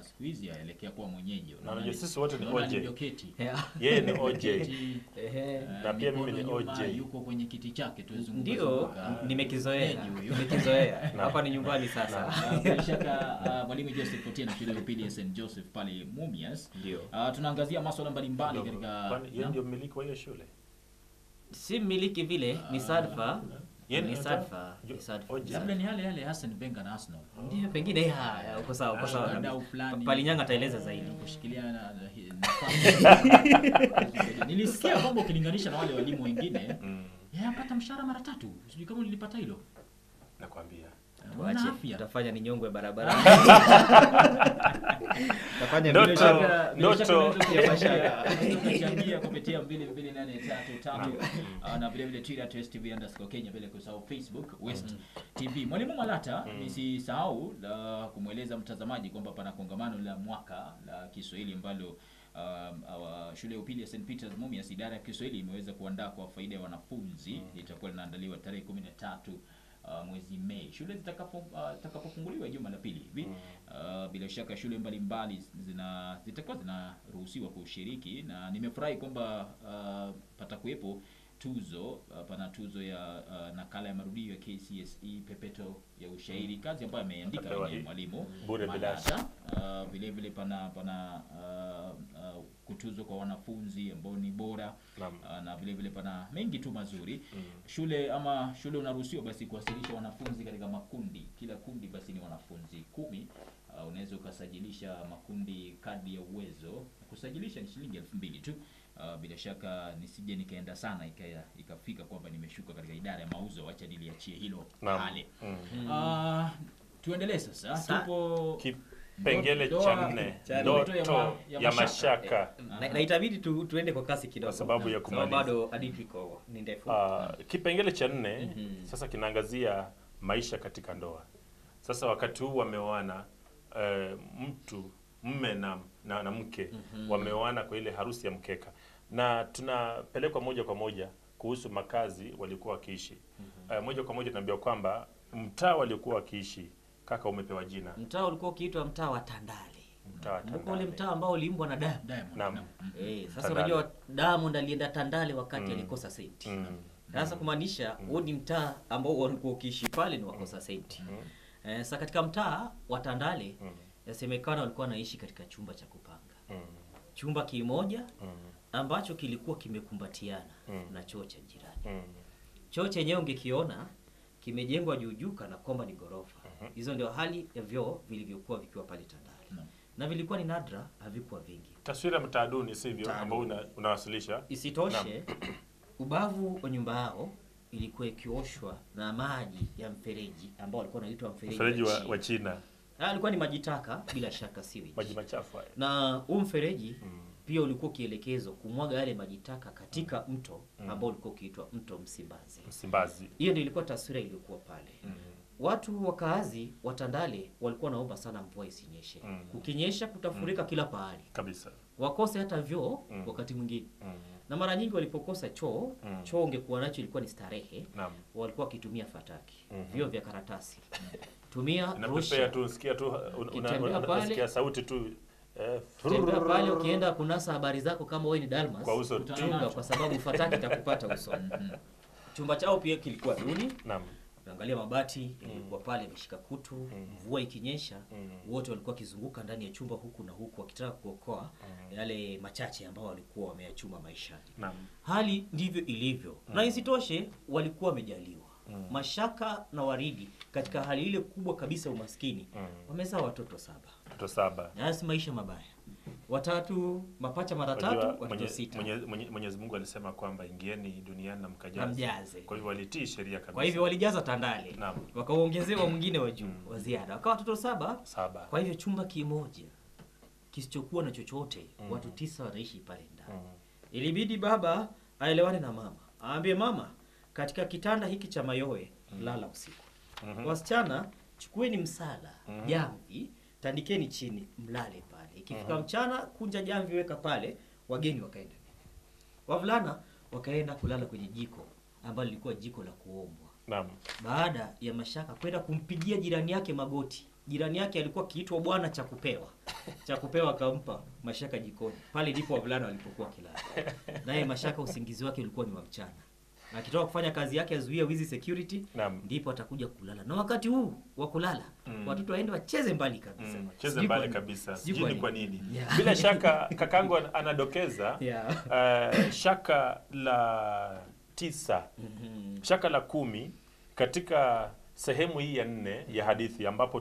siku hizi aelekea kuwa mwenyeji. Na unajua sisi wote ni OJ. yeye ni OJ Ehe. Na pia mimi ni OJ. yuko kwenye kiti chake tu zunguka Ndio, nimekizoea. Nimekizoea. Hapa ni nyumbani sasa. Bila shaka uh, mwalimu Joseph Otieno shule ya upili ya St Joseph pale Mumias. Ndio. Uh, tunaangazia masuala mbalimbali katika yeye ndio mmiliki wa hiyo shule Si mmiliki vile, ni sadfa. Ni ni- sadfa. Ni. OJ. labda ni yale yale Hassan Wenger na Arsenal. Ndio, pengine ya, ya, uko sawa, uko sawa. Palinyanga ataeleza zaidi. kushikilia na, na. Nilisikia kwamba ukilinganisha na wale walimu wengine Mm, yeye apata mshahara mara tatu. Sijui kama nilipata hilo. nakwambia Tuache, ni nyongwe ya shaka- bila ndoto- kuchangia- kupitia 22833 uh, na vile vile Twitter Test TV underscore Kenya, bila kusahau Facebook West TV. Mwalimu Malata, nisisahau la kumweleza mtazamaji kwamba pana kongamano la mwaka la Kiswahili ambalo um, uh, shule ya upili ya St Peters Mumias idara ya Kiswahili imeweza kuandaa kwa faida ya wanafunzi. Litakuwa linaandaliwa tarehe 13 uh, mwezi Mei. Shule zitakapofunguliwa uh, zitakapofunguliwa juma la pili hivi uh, bila shaka shule mbalimbali zina zitakuwa zinaruhusiwa kushiriki, na nimefurahi kwamba uh, patakuwepo tuzo uh, pana tuzo ya uh, nakala ya marudio ya KCSE pepeto ya ushairi, kazi ambayo ameandika mwenyewe mwalimu Bure Malata. Uh, vile vile pana pana uh, uh, kutuzwa kwa wanafunzi ambao ni bora uh, na vile vile pana mengi tu mazuri. Mm. shule ama shule unaruhusiwa basi kuwasilisha wanafunzi katika makundi. Kila kundi basi ni wanafunzi kumi. Uh, unaweza ukasajilisha makundi kadi ya uwezo. Kusajilisha ni shilingi elfu mbili tu. Uh, bila shaka nisije nikaenda sana ika- ikafika kwamba nimeshuka katika idara ya mauzo. Wacha niliachie hilo pale. Mm. uh, tuendelee sasa. Sa- tupo Kipengele Ndoa- cha nne, ndoto ya ma- ya ya mashaka. mashaka. na, na itabidi tu, tuende kwa kasi kidogo Kwa sababu ya kumaliza. bado hadithi iko ni ndefu. Uh, kipengele cha nne mm -hmm. sasa kinaangazia maisha katika ndoa. Sasa wakati huu wameoana, uh, mtu mme na, na, na mke mm -hmm. wameoana kwa ile harusi ya mkeka, na tunapelekwa moja kwa moja kuhusu makazi walikuwa wakiishi. mm -hmm. Uh, moja kwa moja tunaambiwa kwamba mtaa waliokuwa wakiishi, kaka, umepewa jina Mtaa ulikuwa ukiitwa mtaa wa Tandale. mtaa wa ule mtaa ambao uliimbwa na Diamond. Naam. Eh, sasa unajua Diamond alienda Tandale wakati Mm. alikosa senti. Mm. Sasa kumaanisha huo ni mtaa ambao walikuwa ukiishi pale ni wakosa senti. Mm. Eh, sasa katika mtaa wa Tandale Mm. yasemekana walikuwa wanaishi katika chumba cha kupanga. Mm. Chumba kimoja Mm. ambacho kilikuwa kimekumbatiana Mm. na choo cha jirani. Mm. Choo chenyewe ungekiona kimejengwa juu juu kana kwamba ni ghorofa. Hizo ndio hali ya vyoo vilivyokuwa vikiwa pale Tandale. -huh. Na vilikuwa ni nadra, havikuwa vingi. Taswira ya mtaaduni sivyo, ambao una, unawasilisha Isitoshe, ubavu wa nyumba yao ilikuwa ikioshwa na maji ya mfereji ambao walikuwa wanaitwa mfereji, mfereji wa, wa China, Ah, alikuwa ni maji taka bila shaka sewage. maji machafu haya. Na huu mfereji mm. pia ulikuwa kielekezo kumwaga yale maji taka katika mto ambao ulikuwa ukiitwa mto Msimbazi. Msimbazi. Hiyo ndio ilikuwa taswira iliyokuwa pale. Watu wakaazi wa Tandale walikuwa naomba sana mvua isinyeshe. Mm. Kukinyesha kutafurika mm. kila pahali, kabisa. wakose hata vyoo Mm. wakati mwingine Mm. na mara nyingi walipokosa choo Mm. choo ungekuwa nacho ilikuwa ni starehe Naam. walikuwa wakitumia fataki mm -hmm. vyoo vya karatasi tumia rusha tu sikia tu una- una- una- unasikia sauti tu eh, tembea pale ukienda kunasa habari zako kama wewe ni Dalmas kwa uso kwa sababu fataki itakupata usoni chumba chao pia kilikuwa duni Naam. Ukiangalia mabati yalikuwa pale yameshika kutu mm. mvua ikinyesha mm. wote walikuwa wakizunguka ndani ya chumba huku na huku wakitaka kuokoa mm. yale machache ambao walikuwa wameyachuma maishani Naam. hali ndivyo ilivyo mm. na isitoshe walikuwa wamejaliwa mm. mashaka na waridi katika hali ile kubwa kabisa ya umaskini wamezaa watoto saba Watoto saba. Na maisha mabaya watatu mapacha mara tatu watoto sita Mwenye- Mwenye- Mwenyezi Mungu alisema kwamba ingieni duniani na mkajaze. Kwa hivyo walitii sheria kabisa. kwa hivyo walijaza tandale Naam. wakauongezewa mwingine wa juu wa ziada wakawa watoto saba saba. kwa hivyo chumba kimoja kisichokuwa na chochote mm. watu tisa wanaishi pale ndani Mm. ilibidi baba aelewane na mama aambie mama katika kitanda hiki cha mayowe lala usiku Mm -hmm. wasichana chukueni msala jamvi tandikeni chini mlale ikifika mchana kunja jamvi weka pale wageni wakaenda. Wavulana wakaenda kulala kwenye jiko ambalo lilikuwa jiko la kuombwa. Naam. baada ya mashaka kwenda kumpigia jirani yake magoti. Jirani yake alikuwa akiitwa bwana cha kupewa. Cha kupewa akampa mashaka jikoni. Pale ndipo wavulana walipokuwa kilala naye mashaka usingizi wake ulikuwa ni wa mchana na akitoka kufanya kazi yake azuia wizi security Naam. ndipo atakuja kulala na wakati huu wa kulala mm. watoto waende wacheze mbali kabisa Mm, cheze mbali kabisa. Sijui kwa nini. Yeah. Bila shaka kakangu anadokeza Yeah. uh, shaka la tisa mm -hmm. shaka la kumi katika sehemu hii ya nne ya hadithi ambapo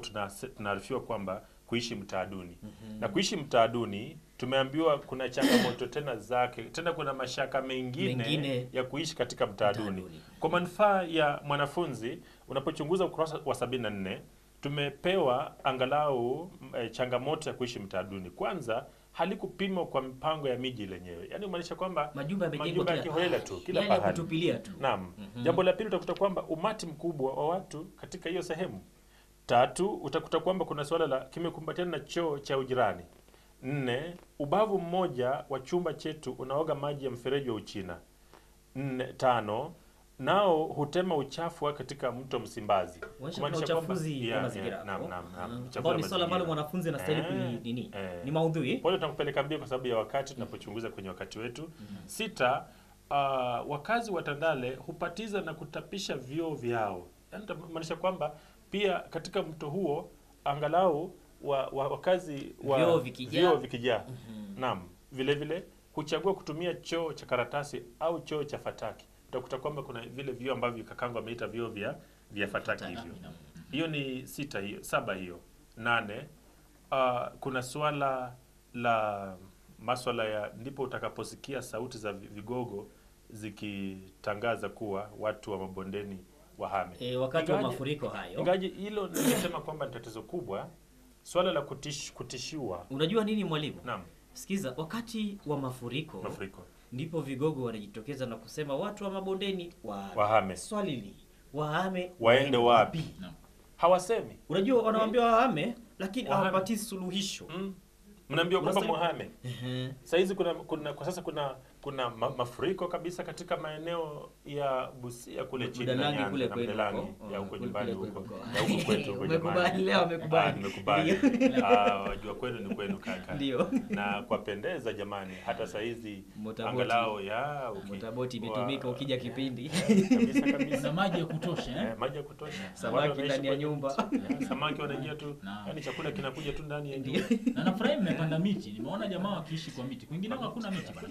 tunaarifiwa kwamba kuishi mtaaduni mm -hmm. na kuishi mtaa duni tumeambiwa kuna changamoto tena zake tena kuna mashaka mengine, Mengine. ya kuishi katika mtaa Mtaa duni duni. kwa manufaa ya mwanafunzi unapochunguza ukurasa wa 74 tumepewa angalau eh, changamoto ya kuishi mtaaduni. kwanza halikupimwa kwa mpango ya miji lenyewe yaani umaanisha kwamba Majumba ya kiholela tu kila Yale pahali tu. Naam. Jambo la pili utakuta kwamba umati mkubwa wa watu katika hiyo sehemu. Tatu, utakuta kwamba kuna suala la kimekumbatiana na choo cha ujirani. Nne, ubavu mmoja wa chumba chetu unaoga maji ya mfereji wa Uchina. Nne, tano, nao hutema uchafu katika mto Msimbazi. Kumaanisha kwamba- uchafuzi wa mazingira naam, naam, naam. Uchafuzi wa ni swala ambalo mwanafunzi anastahili kuni nini ni maudhui Pole tunakupeleka mbio kwa sababu ya wakati tunapochunguza kwenye wakati wetu. Sita, uh, wakazi wa Tandale hupatiza na kutapisha vyoo vyao. Yaani maanisha kwamba pia katika mto huo angalau wa, wa, wakazi wa Vyoo vikijaa. mm -hmm. Naam, vile vile huchagua kutumia choo cha karatasi au choo cha fataki. Utakuta kwamba kuna vile vyoo ambavyo kakangwa ameita vyoo vya vya fataki hivyo. Hiyo ni sita hiyo, saba hiyo. Nane, uh, kuna swala la maswala ya ndipo utakaposikia sauti za vigogo zikitangaza kuwa watu wa mabondeni wahame. e, wakati wa mafuriko hayo Ingaji hilo nimesema kwamba ni tatizo kubwa, swala la kutish, kutishiwa. unajua nini mwalimu Naam, sikiza wakati wa mafuriko mafuriko ndipo vigogo wanajitokeza na kusema watu wa mabondeni wa wahame, swali li wahame waende wapi? Naam. Hawasemi unajua wanawambia wahame lakini hawapati hawapatii suluhisho mm. Mnaambiwa kwamba mwahame muhame. Ehe. Saizi kuna, kuna kwa sasa kuna kuna ma, mafuriko kabisa katika maeneo ya Busia kule chini na Nyanza kule huko. ya huko nyumbani huko ya huko kwetu huko nyumbani. leo amekubali. Ah, nimekubali. Ah, wajua kwenu ni kwenu kaka. Ndio. Na kwapendeza jamani, hata saa hizi angalau ya motaboti imetumika ukija kipindi kabisa kabisa. Na maji ya kutosha eh? Eh, maji ya kutosha. Samaki ndani ya nyumba Eh, Samaki wanaingia tu, yani chakula kinakuja tu ndani ya nyumba. na nafurahi mmepanda miti nimeona jamaa wakiishi kwa miti kwingineko hakuna miti bana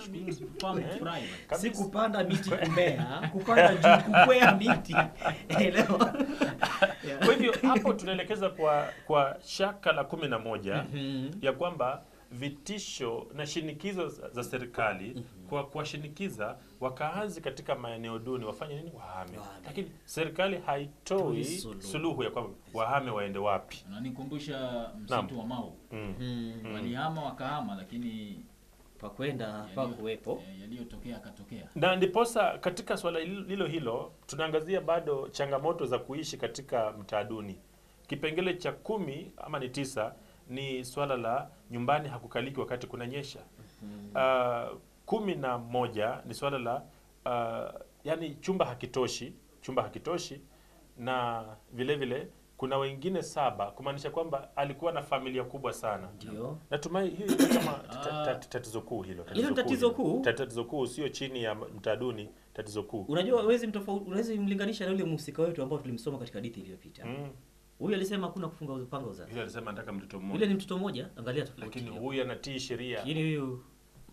Eh. si kupanda miti kumea kupanda juu kukwea miti elewa Kwa hivyo hapo tunaelekeza kwa kwa shaka la kumi na moja Mhm. ya kwamba vitisho na shinikizo za serikali kwa kuwashinikiza wakaazi katika maeneo duni wafanye nini? Wahame. Lakini serikali haitoi Suluhu. suluhu ya kwamba wahame waende wapi. unanikumbusha msitu wa Mau Mm. Mhm. walihama wakahama lakini pakwenda pa kuwepo yaliyotokea akatokea Na ndiposa katika swala lilo hilo hilo tunaangazia bado changamoto za kuishi katika mtaa duni. Kipengele cha kumi ama ni tisa ni swala la nyumbani hakukaliki wakati kunanyesha. Uh, kumi na moja ni swala la uh, yani chumba hakitoshi, chumba hakitoshi, na vile vile kuna wengine saba, kumaanisha kwamba alikuwa na familia kubwa sana. ndio Natumai hiyo kama ta- tatizo kuu hilo. Hilo tatizo kuu? Tatizo kuu sio chini ya mtaduni, tatizo kuu. unajua huwezi mtofauti unaweza mlinganisha na yule mhusika wetu ambao tulimsoma katika hadithi iliyopita Mm. huyu alisema hakuna kufunga upanga uzazi Yule alisema nataka mtoto yule ni mtoto mmoja angalia tofauti lakini huyu anatii sheria. lakini huyu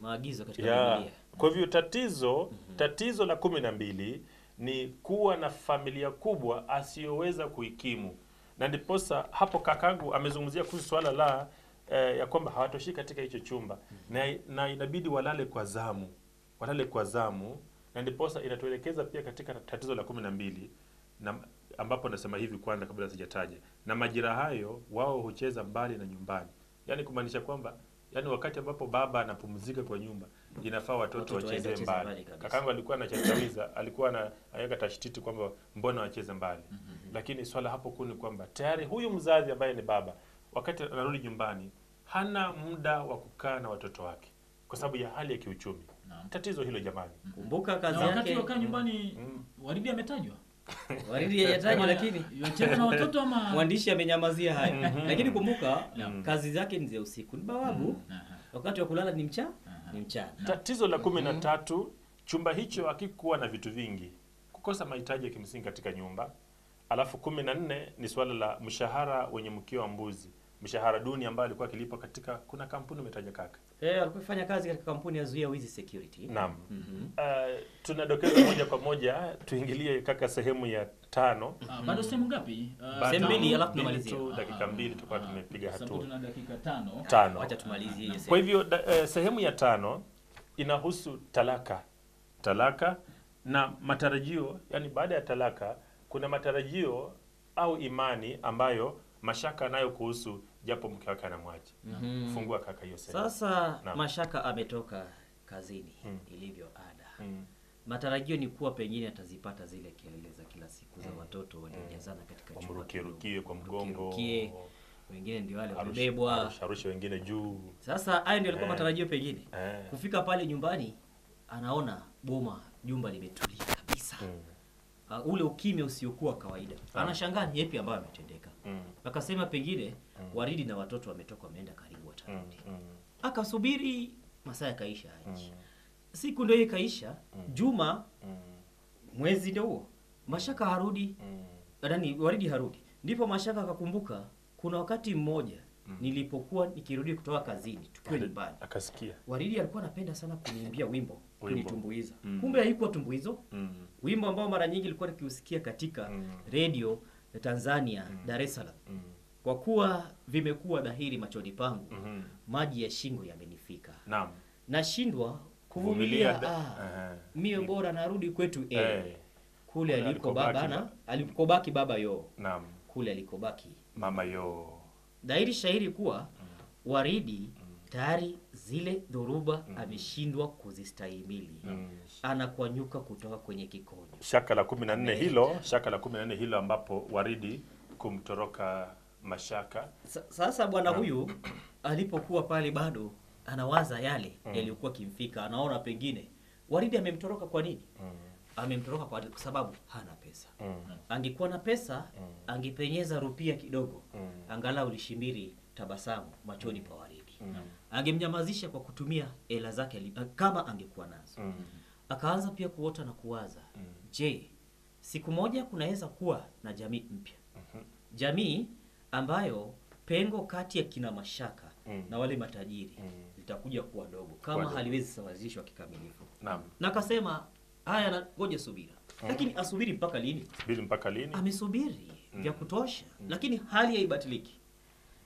maagizo katika yeah. Biblia kwa hivyo tatizo mm -hmm. tatizo la kumi na mbili ni kuwa na familia kubwa asiyoweza kuikimu, na ndiposa hapo kakangu amezungumzia kuhusu swala la eh, ya kwamba hawatoshi katika hicho chumba. Na, na inabidi walale kwa zamu, walale kwa zamu, na ndiposa inatuelekeza pia katika tatizo la kumi na mbili na ambapo nasema hivi kwanza, kabla sijataja, na majira hayo wao hucheza mbali na nyumbani, yani kumaanisha kwamba yaani wakati ambapo baba anapumzika kwa nyumba inafaa watoto wacheze mbali. mbali. Kakangu alikuwa anachachawiza, alikuwa anaweka tashtiti kwamba mbona wacheze mbali, mm -hmm. lakini swala hapo kuu ni kwamba tayari huyu mzazi ambaye ni baba, wakati anarudi nyumbani hana muda wa kukaa na watoto wake kwa sababu ya hali ya kiuchumi. no. Tatizo hilo jamani. kumbuka kazi yake wakati wakaa nyumbani Mm. waridi ametajwa waridi hajatajwa lakini na watoto ama mwandishi amenyamazia hayo Mhm. lakini kumbuka kazi zake ni za usiku ni bawabu Aha, wakati wa kulala ni mcha aha. Ni mchana Tatizo la kumi na tatu, chumba hicho hakikuwa na vitu vingi, kukosa mahitaji ya kimsingi katika nyumba. Alafu kumi na nne ni suala la mshahara wenye mkia wa mbuzi. Mshahara duni ambayo alikuwa akilipa katika kuna kampuni umetaja kaka. Eh, alikuwa akifanya kazi katika kampuni ya Zuia Wizi Security. Naam. Mm -hmm. Uh, tunadokeza moja kwa moja tuingilie kaka sehemu ya tano. Ah, bado sehemu ngapi? Ah, Sehemu mbili, alafu mbili tunamalizia. tu, Ah, dakika ah, mbili tutakuwa ah, tumepiga hatua. tuna dakika tano. Tano. Acha tumalizie hiyo Kwa hivyo da, uh, sehemu ya tano inahusu talaka. Talaka na matarajio, yani baada ya talaka kuna matarajio au imani ambayo mashaka anayo kuhusu japo mke wake anamwacha. mm -hmm. Fungua kaka hiyo sasa. Sasa. Mashaka ametoka kazini Mm. ilivyo ada. Mm. Matarajio ni kuwa pengine atazipata zile kelele za kila siku za watoto waliojazana katika chumba Wamrukie-rukie kwa mgongo. Wengine ndio wale wamebebwa. arusha wengine juu. Sasa hayo ndio alikuwa Eh. matarajio pengine. Eh. Kufika pale nyumbani anaona boma jumba limetulia kabisa. Mm. Uh, ule ukimya usiokuwa wa kawaida. Anashangaa ni yapi ambayo ametendeka. Mm. Akasema pengine mm. Waridi na watoto wametoka wameenda karibu watarudi. Mm. mm. Akasubiri masaa yakaisha aje. Mm. Siku ndio ikaisha, juma Mm. mwezi ndio huo. Mashaka harudi, Mm. nani Waridi harudi. Ndipo Mashaka akakumbuka kuna wakati mmoja mm. nilipokuwa nikirudi kutoka kazini tukiwa nyumbani. Akasikia. Waridi alikuwa anapenda sana kuniimbia wimbo, kunitumbuiza. Mm. Kumbe haikuwa tumbuizo, Mm. wimbo ambao mara nyingi ilikuwa nikiusikia katika Mm. redio ya Tanzania Dar es Salaam. Mm. Kwa kuwa vimekuwa dhahiri machoni pangu, mm -hmm. maji ya shingo yamenifika, Naam. nashindwa Kuvumilia Ah, Aha. mie bora narudi kwetu eh. Hey. kule aliko alikobaki baba alikobaki baba yo Naam. kule alikobaki Mama yo. dhahiri shahiri kuwa mm. Waridi tayari zile dhoruba mm. ameshindwa kuzistahimili Mm. anakwanyuka kutoka kwenye kikonyo Shaka la kumi na nne hilo, shaka la kumi na nne hilo ambapo Waridi kumtoroka Mashaka. Sa- sasa bwana huyu alipokuwa pale bado anawaza yale mm. yaliyokuwa kimfika anaona pengine Waridi amemtoroka kwa nini mm. amemtoroka kwa kwa sababu hana pesa Mm. angekuwa na pesa mm. angepenyeza rupia kidogo Mm. angalau lishimiri tabasamu machoni pa Waridi Mm. Angemnyamazisha kwa kutumia hela zake kama angekuwa nazo Mm. -hmm. akaanza pia kuota na kuwaza mm -hmm. je siku moja kunaweza kuwa na jamii mpya mm -hmm. jamii ambayo pengo kati ya kina mashaka Mm. -hmm. na wale matajiri Mm. -hmm. litakuja kuwa dogo kama haliwezi sawazishwa kikamilifu Naam. na akasema haya na ngoja subira mm -hmm. lakini asubiri mpaka lini Bili mpaka lini? amesubiri vya kutosha mm -hmm. lakini hali haibatiliki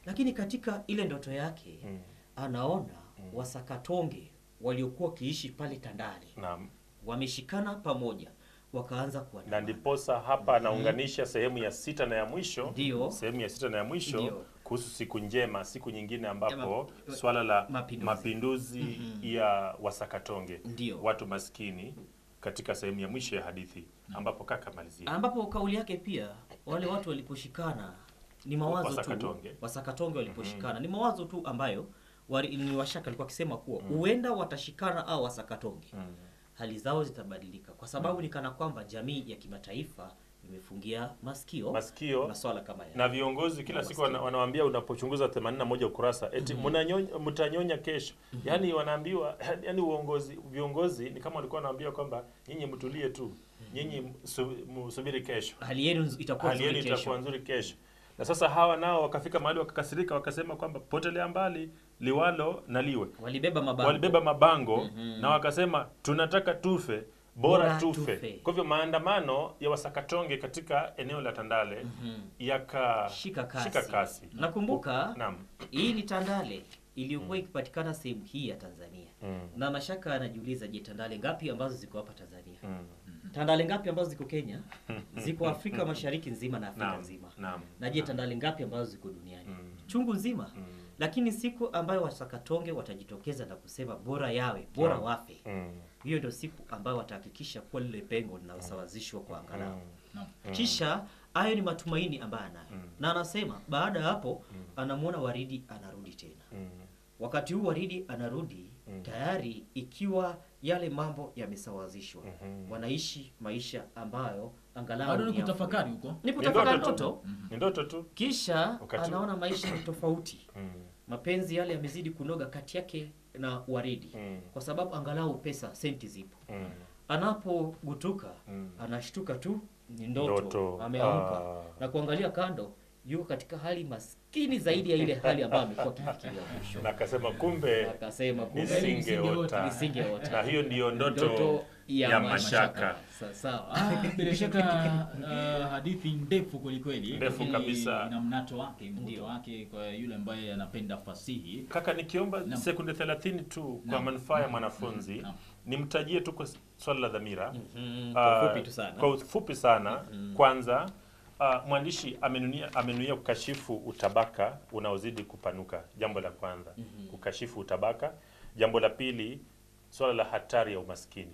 lakini katika ile ndoto yake Mm. Anaona mm. wasakatonge waliokuwa wakiishi pale Tandale Naam. wameshikana pamoja wakaanza kuwa na ndiposa hapa anaunganisha sehemu ya sita na ya mwisho Dio. sehemu ya sita na ya mwisho kuhusu siku njema siku nyingine ambapo ma- swala la mapinduzi. mapinduzi mm -hmm. ya wasakatonge Ndio. watu maskini katika sehemu ya mwisho ya hadithi ambapo kaka malizia ambapo kauli yake pia wale watu waliposhikana ni mawazo Wasakatonge. tu wasakatonge waliposhikana mm -hmm. ni mawazo tu ambayo washaka alikuwa akisema kuwa huenda watashikana au wasakatonge Mm. hali zao zitabadilika. Kwa sababu mm. ni kana kwamba jamii ya kimataifa imefungia masikio Masikio maswala kama ya na viongozi kila siku wana, wanawaambia unapochunguza 81 ukurasa eti mnanyonya mtanyonya kesho. Mm -hmm. yani wanaambiwa yani uongozi viongozi ni kama walikuwa wanaambia kwamba nyinyi mtulie tu nyinyi msu- msubiri kesho. Hali yenu itakuwa hali yenu itakuwa nzuri kesho. Na sasa hawa nao wakafika mahali wakakasirika, wakasema kwamba potelea mbali liwalo na liwe. walibeba mabango Walibeba mabango mm -hmm. na wakasema tunataka tufe bora, Bora tufe. tufe. Kwa hivyo maandamano ya wasakatonge katika eneo la Tandale mm yaka shika kasi. shika kasi. Nakumbuka Naam. hii ni Tandale iliyokuwa mm. ikipatikana sehemu hii ya Tanzania Mm. na mashaka anajiuliza, je, Tandale ngapi ambazo ziko hapa Tanzania? Mm. Tandale ngapi ambazo ziko Kenya? Ziko Afrika Mashariki nzima na Afrika nzima. Na je, Tandale ngapi ambazo ziko duniani? Mm. Chungu nzima. Mm. Lakini siku ambayo wasakatonge watajitokeza na kusema bora yawe, bora yeah. wafe. Mm. Hiyo ndio siku ambayo watahakikisha kuwa lile pengo linasawazishwa kwa angalau. Mm. mm. Kisha hayo ni matumaini ambayo anayo. Mm. Na anasema baada ya hapo anamwona Waridi anarudi tena. Mm. Wakati huu Waridi anarudi Mm. tayari ikiwa yale mambo yamesawazishwa. mm -hmm. Wanaishi maisha ambayo angalau ni ni kutafakari huko Ni kutafakari ndoto ndoto. tu. Ni ndoto tu. Kisha Ukatu. anaona maisha ni tofauti. Mm. Mapenzi yale yamezidi kunoga kati yake na Waridi Mm. kwa sababu angalau pesa senti zipo. Mm. Anapogutuka Mm. anashtuka tu ni ndoto, Ndoto. ameamka Ah. na kuangalia kando yuko katika hali maskini zaidi ya ile hali ambayo amekuwa akifikiria mwisho. na akasema kumbe Akasema kumbe nisingeota, nisingeota. na hiyo ndiyo ndoto, Ndoto ya ya mashaka. Sawa. Ah, bila shaka uh, hadithi ndefu kwelikweli, Ndefu kabisa. ina mnato wake, mvuto wake kwa yule ambaye anapenda fasihi. Kaka, nikiomba sekunde 30 tu kwa manufaa ya mwanafunzi nimtajie tu kwa swala la dhamira. mm -hmm. Kwa ufupi tu sana. Kwa ufupi sana. Kwanza uh, mwandishi amenunia amenuia kukashifu utabaka unaozidi kupanuka. Jambo la kwanza Mm -hmm. kukashifu utabaka. Jambo la pili swala la hatari ya umaskini.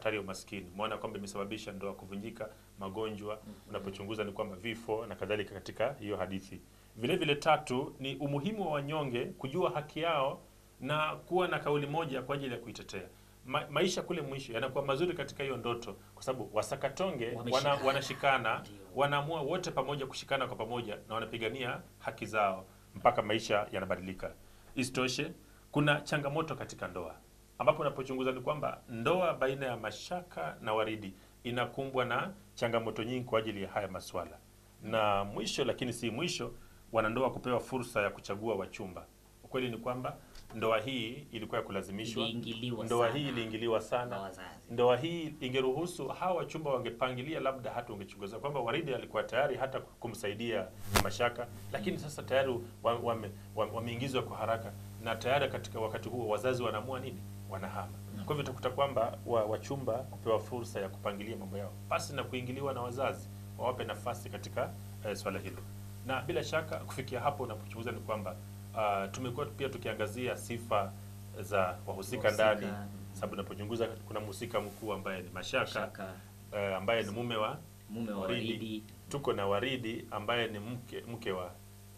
Hatari ya umaskini umeona kwamba imesababisha ndoa kuvunjika, magonjwa, unapochunguza ni kwamba vifo na kadhalika katika hiyo hadithi. Vile vile tatu ni umuhimu wa wanyonge kujua haki yao na kuwa na kauli moja kwa ajili ya kuitetea. Ma, maisha kule mwisho yanakuwa mazuri katika hiyo ndoto, kwa sababu wasakatonge wana, wanashikana wanaamua wote pamoja kushikana kwa pamoja na wanapigania haki zao mpaka maisha yanabadilika. Isitoshe, kuna changamoto katika ndoa ambapo unapochunguza ni kwamba ndoa baina ya Mashaka na Waridi inakumbwa na changamoto nyingi kwa ajili ya haya maswala, na mwisho lakini si mwisho, wanandoa kupewa fursa ya kuchagua wachumba. Ukweli ni kwamba ndoa hii ilikuwa ya kulazimishwa, ndoa sana. hii iliingiliwa sana. Ndoa hii ingeruhusu hawa wachumba wangepangilia, labda hata ungechunguza kwamba Waridi alikuwa tayari hata kumsaidia Mashaka, lakini sasa tayari wa- wame- wame- wameingizwa kwa haraka, na tayari katika wakati huo wazazi wanaamua nini, wanahama. Kwa hivyo utakuta kwamba wa, wachumba kupewa fursa ya kupangilia mambo yao pasi na kuingiliwa na wazazi, wawape nafasi katika eh, swala hilo, na bila shaka kufikia hapo unapochunguza ni kwamba uh, tumekuwa pia tukiangazia sifa za wahusika ndani sababu unapochunguza kuna mhusika mkuu ambaye ni Mashaka Mashaka. Uh, ambaye ni mume wa mume wa Waridi. Waridi. tuko na Waridi ambaye ni mke mke wa,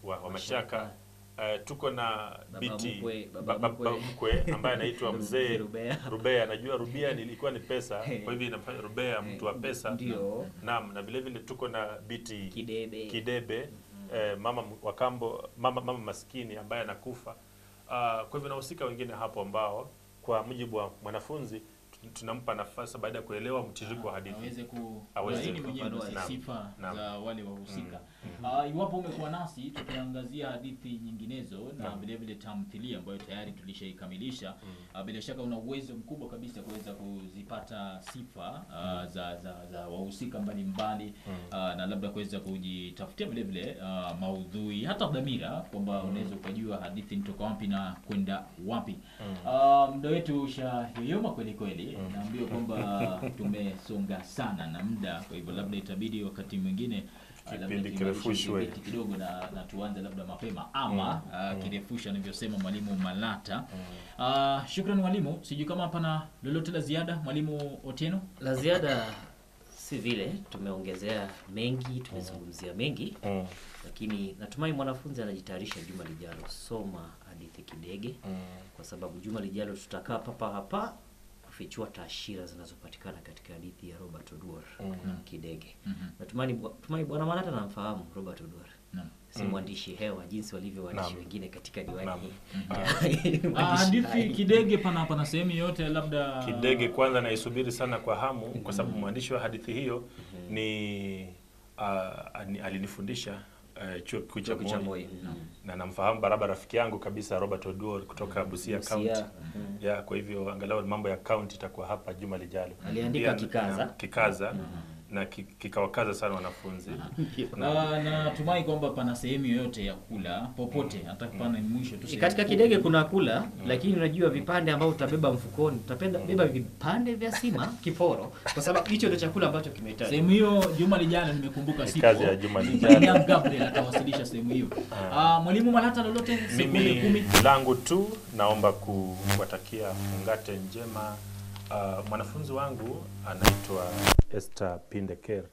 wa, wa Mashaka Mashaka. Eh, tuko na biti mkwe, baba mkwe. ambaye anaitwa mzee Rubea. Najua Rubea nilikuwa ni pesa, kwa hivyo Rubea mtu wa pesa. Naam, na vile vile tuko na biti Kidebe. Kidebe eh, mama wa kambo mama, mama maskini ambaye anakufa. Uh, kwa hivyo nahusika wahusika wengine hapo ambao kwa mujibu wa mwanafunzi tunampa nafasi baada ya kuelewa mtiririko wa hadithi. aweze ku Aweze sifa za wale wahusika. Ah, iwapo umekuwa nasi tukiangazia hadithi nyinginezo na vilevile vile vile tamthilia ambayo tayari tulishaikamilisha, Uh, bila shaka una uwezo mkubwa kabisa kuweza kuzipata sifa uh, za, za, za wahusika mbalimbali uh, na labda kuweza kujitafutia vile vile uh, maudhui hata dhamira kwamba unaweza ukajua hadithi nitoka wapi na kwenda wapi. Uh, muda wetu ushayoyoma kweli kweli, naambiwa kwamba tumesonga sana na muda, kwa hivyo labda itabidi wakati mwingine Kipindi tuimarishe kirefushwe. kidogo na, na tuanze labda mapema ama mm. uh, kirefusha anavyosema mwalimu Malata. Ah, shukrani mwalimu, sijui kama hapana lolote la ziada mwalimu Otieno. La ziada si vile, tumeongezea mengi, tumezungumzia mengi, Mm, lakini natumai mwanafunzi anajitayarisha juma lijalo soma hadithi Kidege, mm. kwa sababu juma lijalo tutakaa papa hapa kufichua tashira zinazopatikana katika hadithi ya Robert Oduor Kidege. mm -hmm. Natumani tumai bwana Malata namfahamu Robert Oduor, Naam. si mwandishi mm. hewa jinsi walivyo waandishi wengine katika diwani Naam. hii. Ah, hadithi. Kidege pana pana sehemu yote labda Kidege kwanza naisubiri sana kwa hamu kwa sababu mwandishi wa hadithi hiyo mm -hmm. ni uh, alinifundisha eh, chuo kikuu cha Moi Moi. Mm. na namfahamu baraba rafiki yangu kabisa Robert Oduor kutoka Busia Busia, County. mm. Ya, kwa hivyo angalau mambo ya county itakuwa hapa juma lijalo. Aliandika Kikaza. Kikaza na kikawakaza sana wanafunzi. na natumai kwamba pana sehemu yoyote ya kula popote hata pana mwisho tu katika kidege kuna kula mm. lakini unajua vipande ambavyo utabeba mfukoni utabeba beba vipande vya sima kiporo kwa sababu hicho ndio chakula ambacho kimehitaji. Sehemu hiyo juma lijana nimekumbuka kazi ya Juma lijana Gabriel atawasilisha sehemu hiyo. Ah, mwalimu Malata lolote Mimi langu tu naomba kuwatakia fungate njema. Uh, mwanafunzi wangu anaitwa Esther Pindeker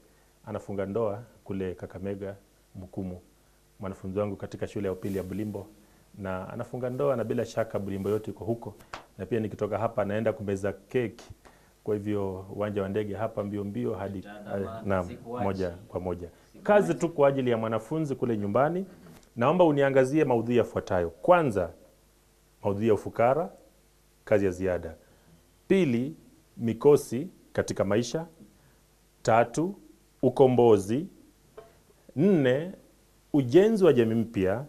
anafunga ndoa kule Kakamega Mkumu, mwanafunzi wangu katika shule ya upili ya Bulimbo, na anafunga ndoa na bila shaka Bulimbo yote iko huko, na pia nikitoka hapa naenda kumeza keki. Kwa hivyo uwanja wa ndege hapa mbio mbio hadi Utaandamana, eh, moja kwa moja. Kazi tu kwa ajili ya mwanafunzi kule nyumbani. Naomba uniangazie maudhui yafuatayo. Kwanza, maudhui ya ufukara, kazi ya ziada. Pili, mikosi katika maisha. Tatu, ukombozi. Nne, ujenzi wa jamii mpya,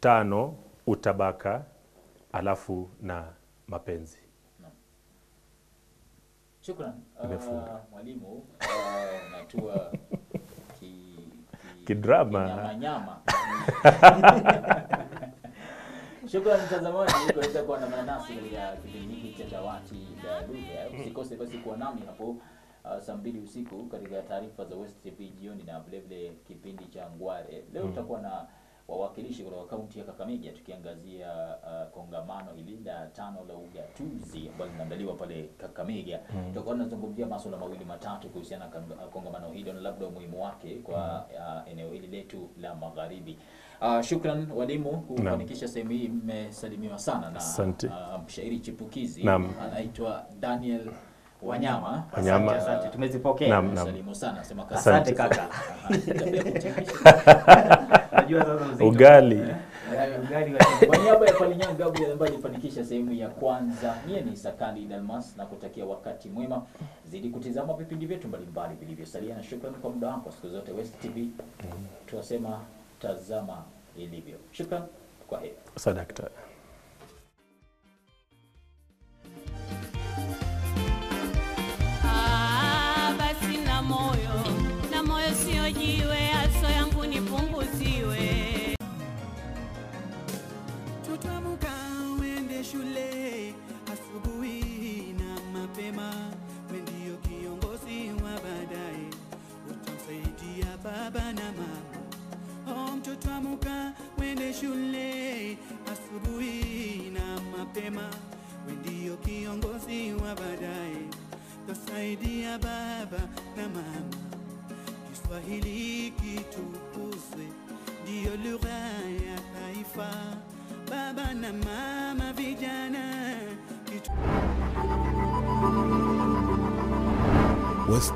tano utabaka, alafu na mapenzi. Shukran uh, mwalimu uh, natua ki, ki, Kidrama. Shukran mtazamaji kuweza kuandamana nasi katika kipindi hiki cha dawati la lugha. Usikose basi kuwa nami hapo uh, saa mbili usiku katika taarifa za West TV jioni na vilevile kipindi cha Ngware. Leo tutakuwa na wawakilishi kutoka kaunti ya Kakamega tukiangazia uh, kongamano hili la tano la ugatuzi ambalo linaandaliwa pale Kakamega. Tutakuwa tunazungumzia masuala mawili matatu kuhusiana na kongamano hilo na labda umuhimu wake kwa uh, eneo hili letu la magharibi. Uh, shukran walimu kufanikisha sehemu hii, mmesalimiwa sana na uh, mshairi chipukizi anaitwa Daniel Wanyama. Wanyama. Asante, asante. Tumezipokea. Salimu sana sema Asante kaka. Najua sasa uzito. Ugali. Eh, ugali wa- Kwa niaba ya Palinyan Gabu ambaye alifanikisha sehemu ya kwanza, mie ni Sakali Dalmas na kutakia wakati mwema. Zidi kutizama vipindi vyetu mbalimbali vilivyosalia, na shukrani kwa muda wako siku zote. West TV tunasema tazama ilivyo. Shukran, kwa heri. Sadakta. Ah, basi na moyo na moyo sio jiwe, aso yangu nipunguziwe. Tutamuka wende shule asubuhi na mapema, we ndio kiongozi wa baadaye, utamsaidia baba na mama. Mtoto amuka wende shule asubuhi na mapema, we ndio kiongozi wa baadaye, utasaidia baba na mama. Kiswahili kitukuzwe, ndiyo lugha ya taifa. Baba na mama, vijana kitu West